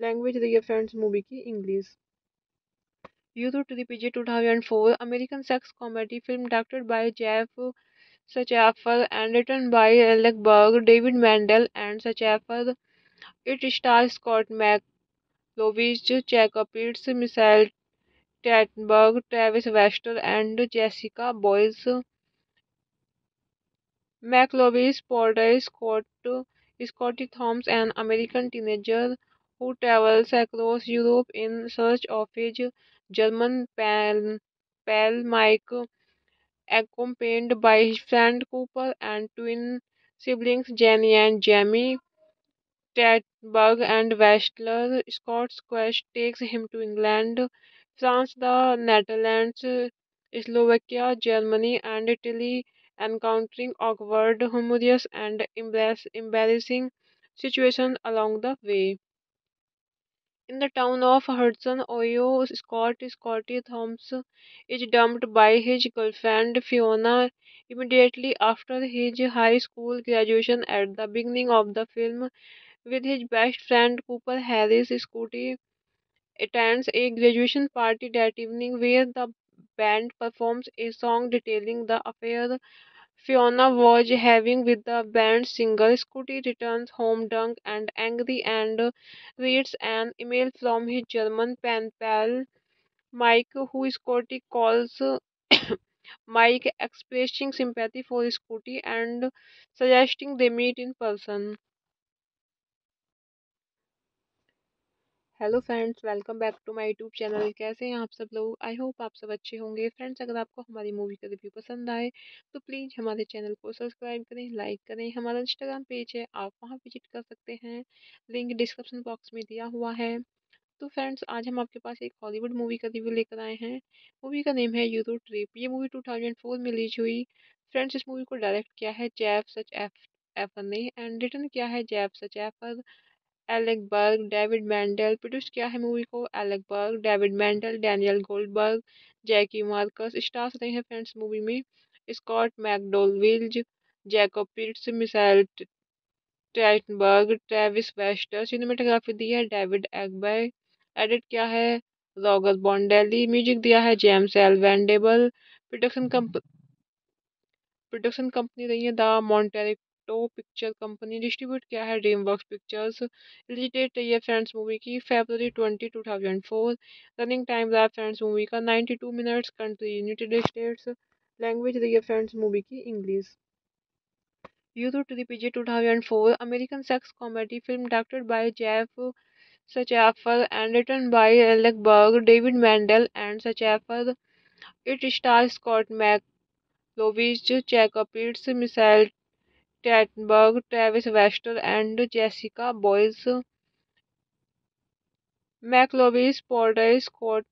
language रही है फ्रेंड्स मूवी की English Euro trip is two thousand four American sex comedy film directed by Jeff Schaffer and written by Alec Berg David Mandel and Schaffer it star Scott Mechlowicz Jacob Pitts Michelle Trachtenberg, Travis Wester, and Jessica Boyes. McLovich portrays Scott, Scotty Thoms, an American teenager who travels across Europe in search of his German pal, pal Mike, accompanied by his friend Cooper and twin siblings Jenny and Jamie. Trachtenberg and Westler. Scott's quest takes him to England, France, the Netherlands, Slovakia, Germany, and Italy, encountering awkward, humorous, and embarrassing situations along the way. In the town of Hudson, Ohio, Scott Scotty Thomas is dumped by his girlfriend Fiona immediately after his high school graduation. At the beginning of the film, with his best friend Cooper Harris, Scotty attends a graduation party that evening where the band performs a song detailing the affair Fiona was having with the band's singer. Scotty returns home drunk and angry and reads an email from his German pen pal Mike, who Scotty calls Mike, expressing sympathy for Scotty and suggesting they meet in person. Hello friends, welcome back to my YouTube channel. कैसे हैं आप सब लोग? I hope आप सब अच्छे होंगे। Friends, अगर आपको हमारी मूवी का रिव्यू पसंद आए तो प्लीज़ हमारे चैनल को सब्सक्राइब करें, लाइक करें। हमारा इंस्टाग्राम पेज है, आप वहाँ विज़िट कर सकते हैं। लिंक डिस्क्रिप्शन बॉक्स में दिया हुआ है। तो फ्रेंड्स, आज हम आपके पास एक हॉलीवुड मूवी का रिव्यू लेकर आए हैं। मूवी का नेम है यूरो ट्रिप। ये मूवी टू में रिलीज़ हुई। फ्रेंड्स, इस मूवी को डायरेक्ट किया है जैफ सच एफ़, एफर ने, एंड रिटर्न किया है Jeff Schaffer. Alec Berg, David Mandel produce किया है मूवी को, Alec Berg, David Mandel, Daniel Goldberg, Jackie Marcus, stars रहे हैं फ्रेंड्स मूवी में, Scott मैकडोलविल्ज Jacob Pitts, Michelle Trachtenberg Travis Wester, cinematography दी है डेविड एगबे, एडिट किया है रॉगर बॉन्डेली म्यूज़िक दिया है James L Venable, production comp, production company रही है द टो पिक्चर कंपनी डिस्ट्रीब्यूट किया है ड्रीम वर्क पिक्चर्स रिलीज़ रही फ्रेंड्स मूवी की February twenty two thousand four running time रहा है फ्रेंड्स मूवी का ninety two minutes country United States language रही है फ्रेंड्स मूवी की English Euro trip is two thousand four American sex comedy film directed by Jeff Schaffer and written by Alec Berg David Mandel and Schaffer it star Scott Mechlowicz Jacob Pitts Michelle Trachtenberg, Travis Wester, and Jessica Boyes. McLovich portrays Scott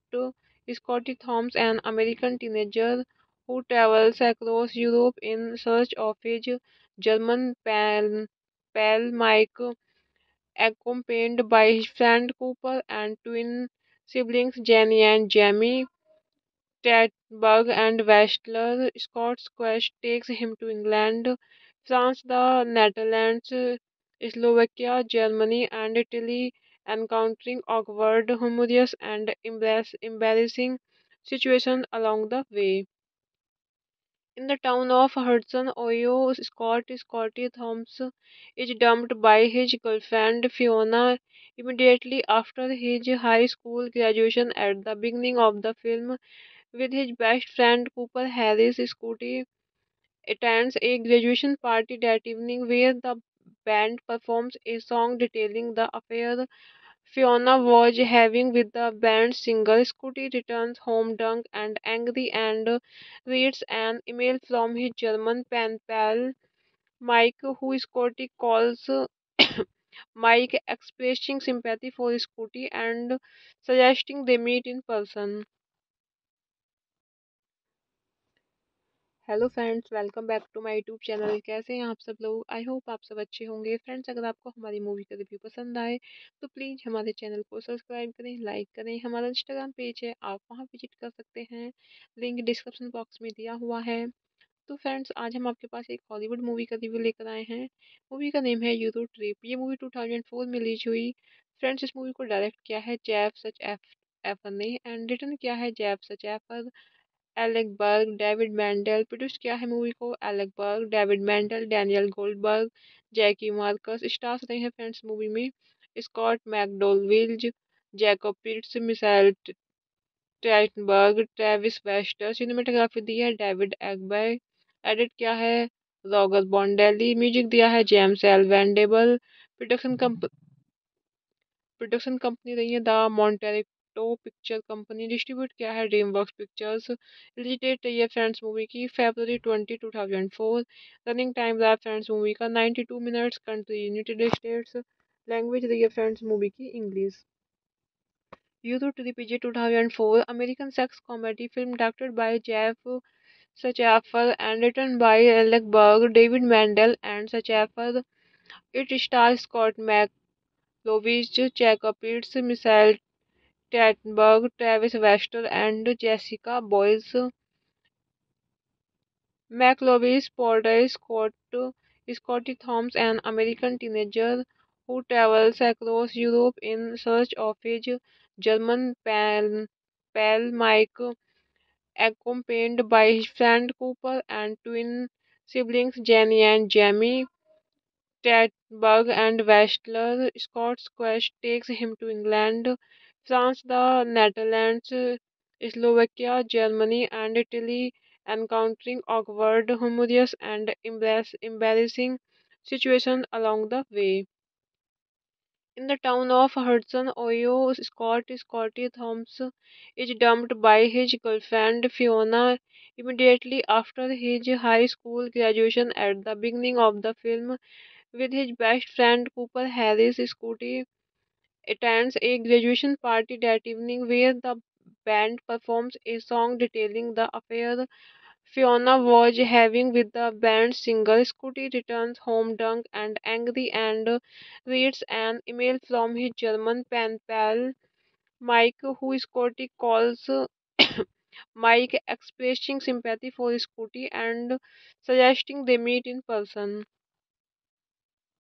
Scotty Thoms, an American teenager who travels across Europe in search of his German pal, pal Mike, accompanied by his friend Cooper and twin siblings Jenny and Jamie. Trachtenberg and Westler. Scott's quest takes him to England, France, the Netherlands, Slovakia, Germany, and Italy, encountering awkward, humorous, and embarrassing situations along the way. In the town of Hudson, Ohio, Scott Scotty Thomas is dumped by his girlfriend Fiona immediately after his high school graduation at the beginning of the film with his best friend Cooper Harris. Scotty attends a graduation party that evening where the band performs a song detailing the affair Fiona was having with the band's singer. Scotty returns home drunk and angry and reads an email from his German pen pal Mike, who Scotty calls Mike, expressing sympathy for Scotty and suggesting they meet in person. Hello friends, welcome back to my YouTube channel. कैसे हैं आप सब लोग? I hope आप सब अच्छे होंगे। Friends, अगर आपको हमारी मूवी का रिव्यू पसंद आए तो प्लीज़ हमारे चैनल को सब्सक्राइब करें, लाइक करें। हमारा इंस्टाग्राम पेज है, आप वहाँ विज़िट कर सकते हैं। लिंक डिस्क्रिप्शन बॉक्स में दिया हुआ है। तो फ्रेंड्स, आज हम आपके पास एक हॉलीवुड मूवी का रिव्यू लेकर आए हैं। मूवी का नेम है यूरो ट्रिप। ये मूवी टू में रिलीज़ हुई। फ्रेंड्स, इस मूवी को डायरेक्ट किया है जैफ सच एफ़, एफर ने, एंड रिटर्न किया है Jeff Schaffer. Alec Berg, David Mandel produce किया है मूवी को, Alec Berg, David Mandel, Daniel Goldberg, Jackie Marcus, stars रहे हैं फ्रेंड्स मूवी में, Scott मैकडोलविल्ज Jacob Pitts, Michelle Trachtenberg Travis Wester, cinematography दी है डेविड एगबे, एडिट किया है रॉगर बॉन्डेली म्यूज़िक दिया है James L. Venable, production comp, production company रही है द टो पिक्चर कंपनी डिस्ट्रीब्यूट किया है ड्रीम वर्क पिक्चर्स रिलीज़ रही है फ्रेंड्स मूवी की February twenty two thousand four running time रहा है फ्रेंड्स मूवी का ninety two minutes country United States language रही है फ्रेंड्स मूवी की English Euro trip is two thousand four American sex comedy film directed by Jeff Schaffer and written by Alec Berg David Mandel and Schaffer it star Scott Mechlowicz Jacob Pitts Michelle Trachtenberg, Travis Wester, and Jessica Boyes. McLovich portrays Scott Scotty Thoms, an American teenager who travels across Europe in search of his German pal, pal Mike, accompanied by his friend Cooper and twin siblings Jenny and Jamie. Trachtenberg and Westler. Scott's quest takes him to England, France, the Netherlands, Slovakia, Germany, and Italy, encountering awkward, humorous, and embarrassing situations along the way. In the town of Hudson, Ohio, Scott Scotty Thomas is dumped by his girlfriend Fiona immediately after his high school graduation at the beginning of the film. With his best friend Cooper Harris, Scotty attends a graduation party that evening where the band performs a song detailing the affair Fiona was having with the band's singer. Scotty returns home drunk and angry and reads an email from his German pen pal Mike, who Scotty calls Mike, expressing sympathy for Scotty and suggesting they meet in person.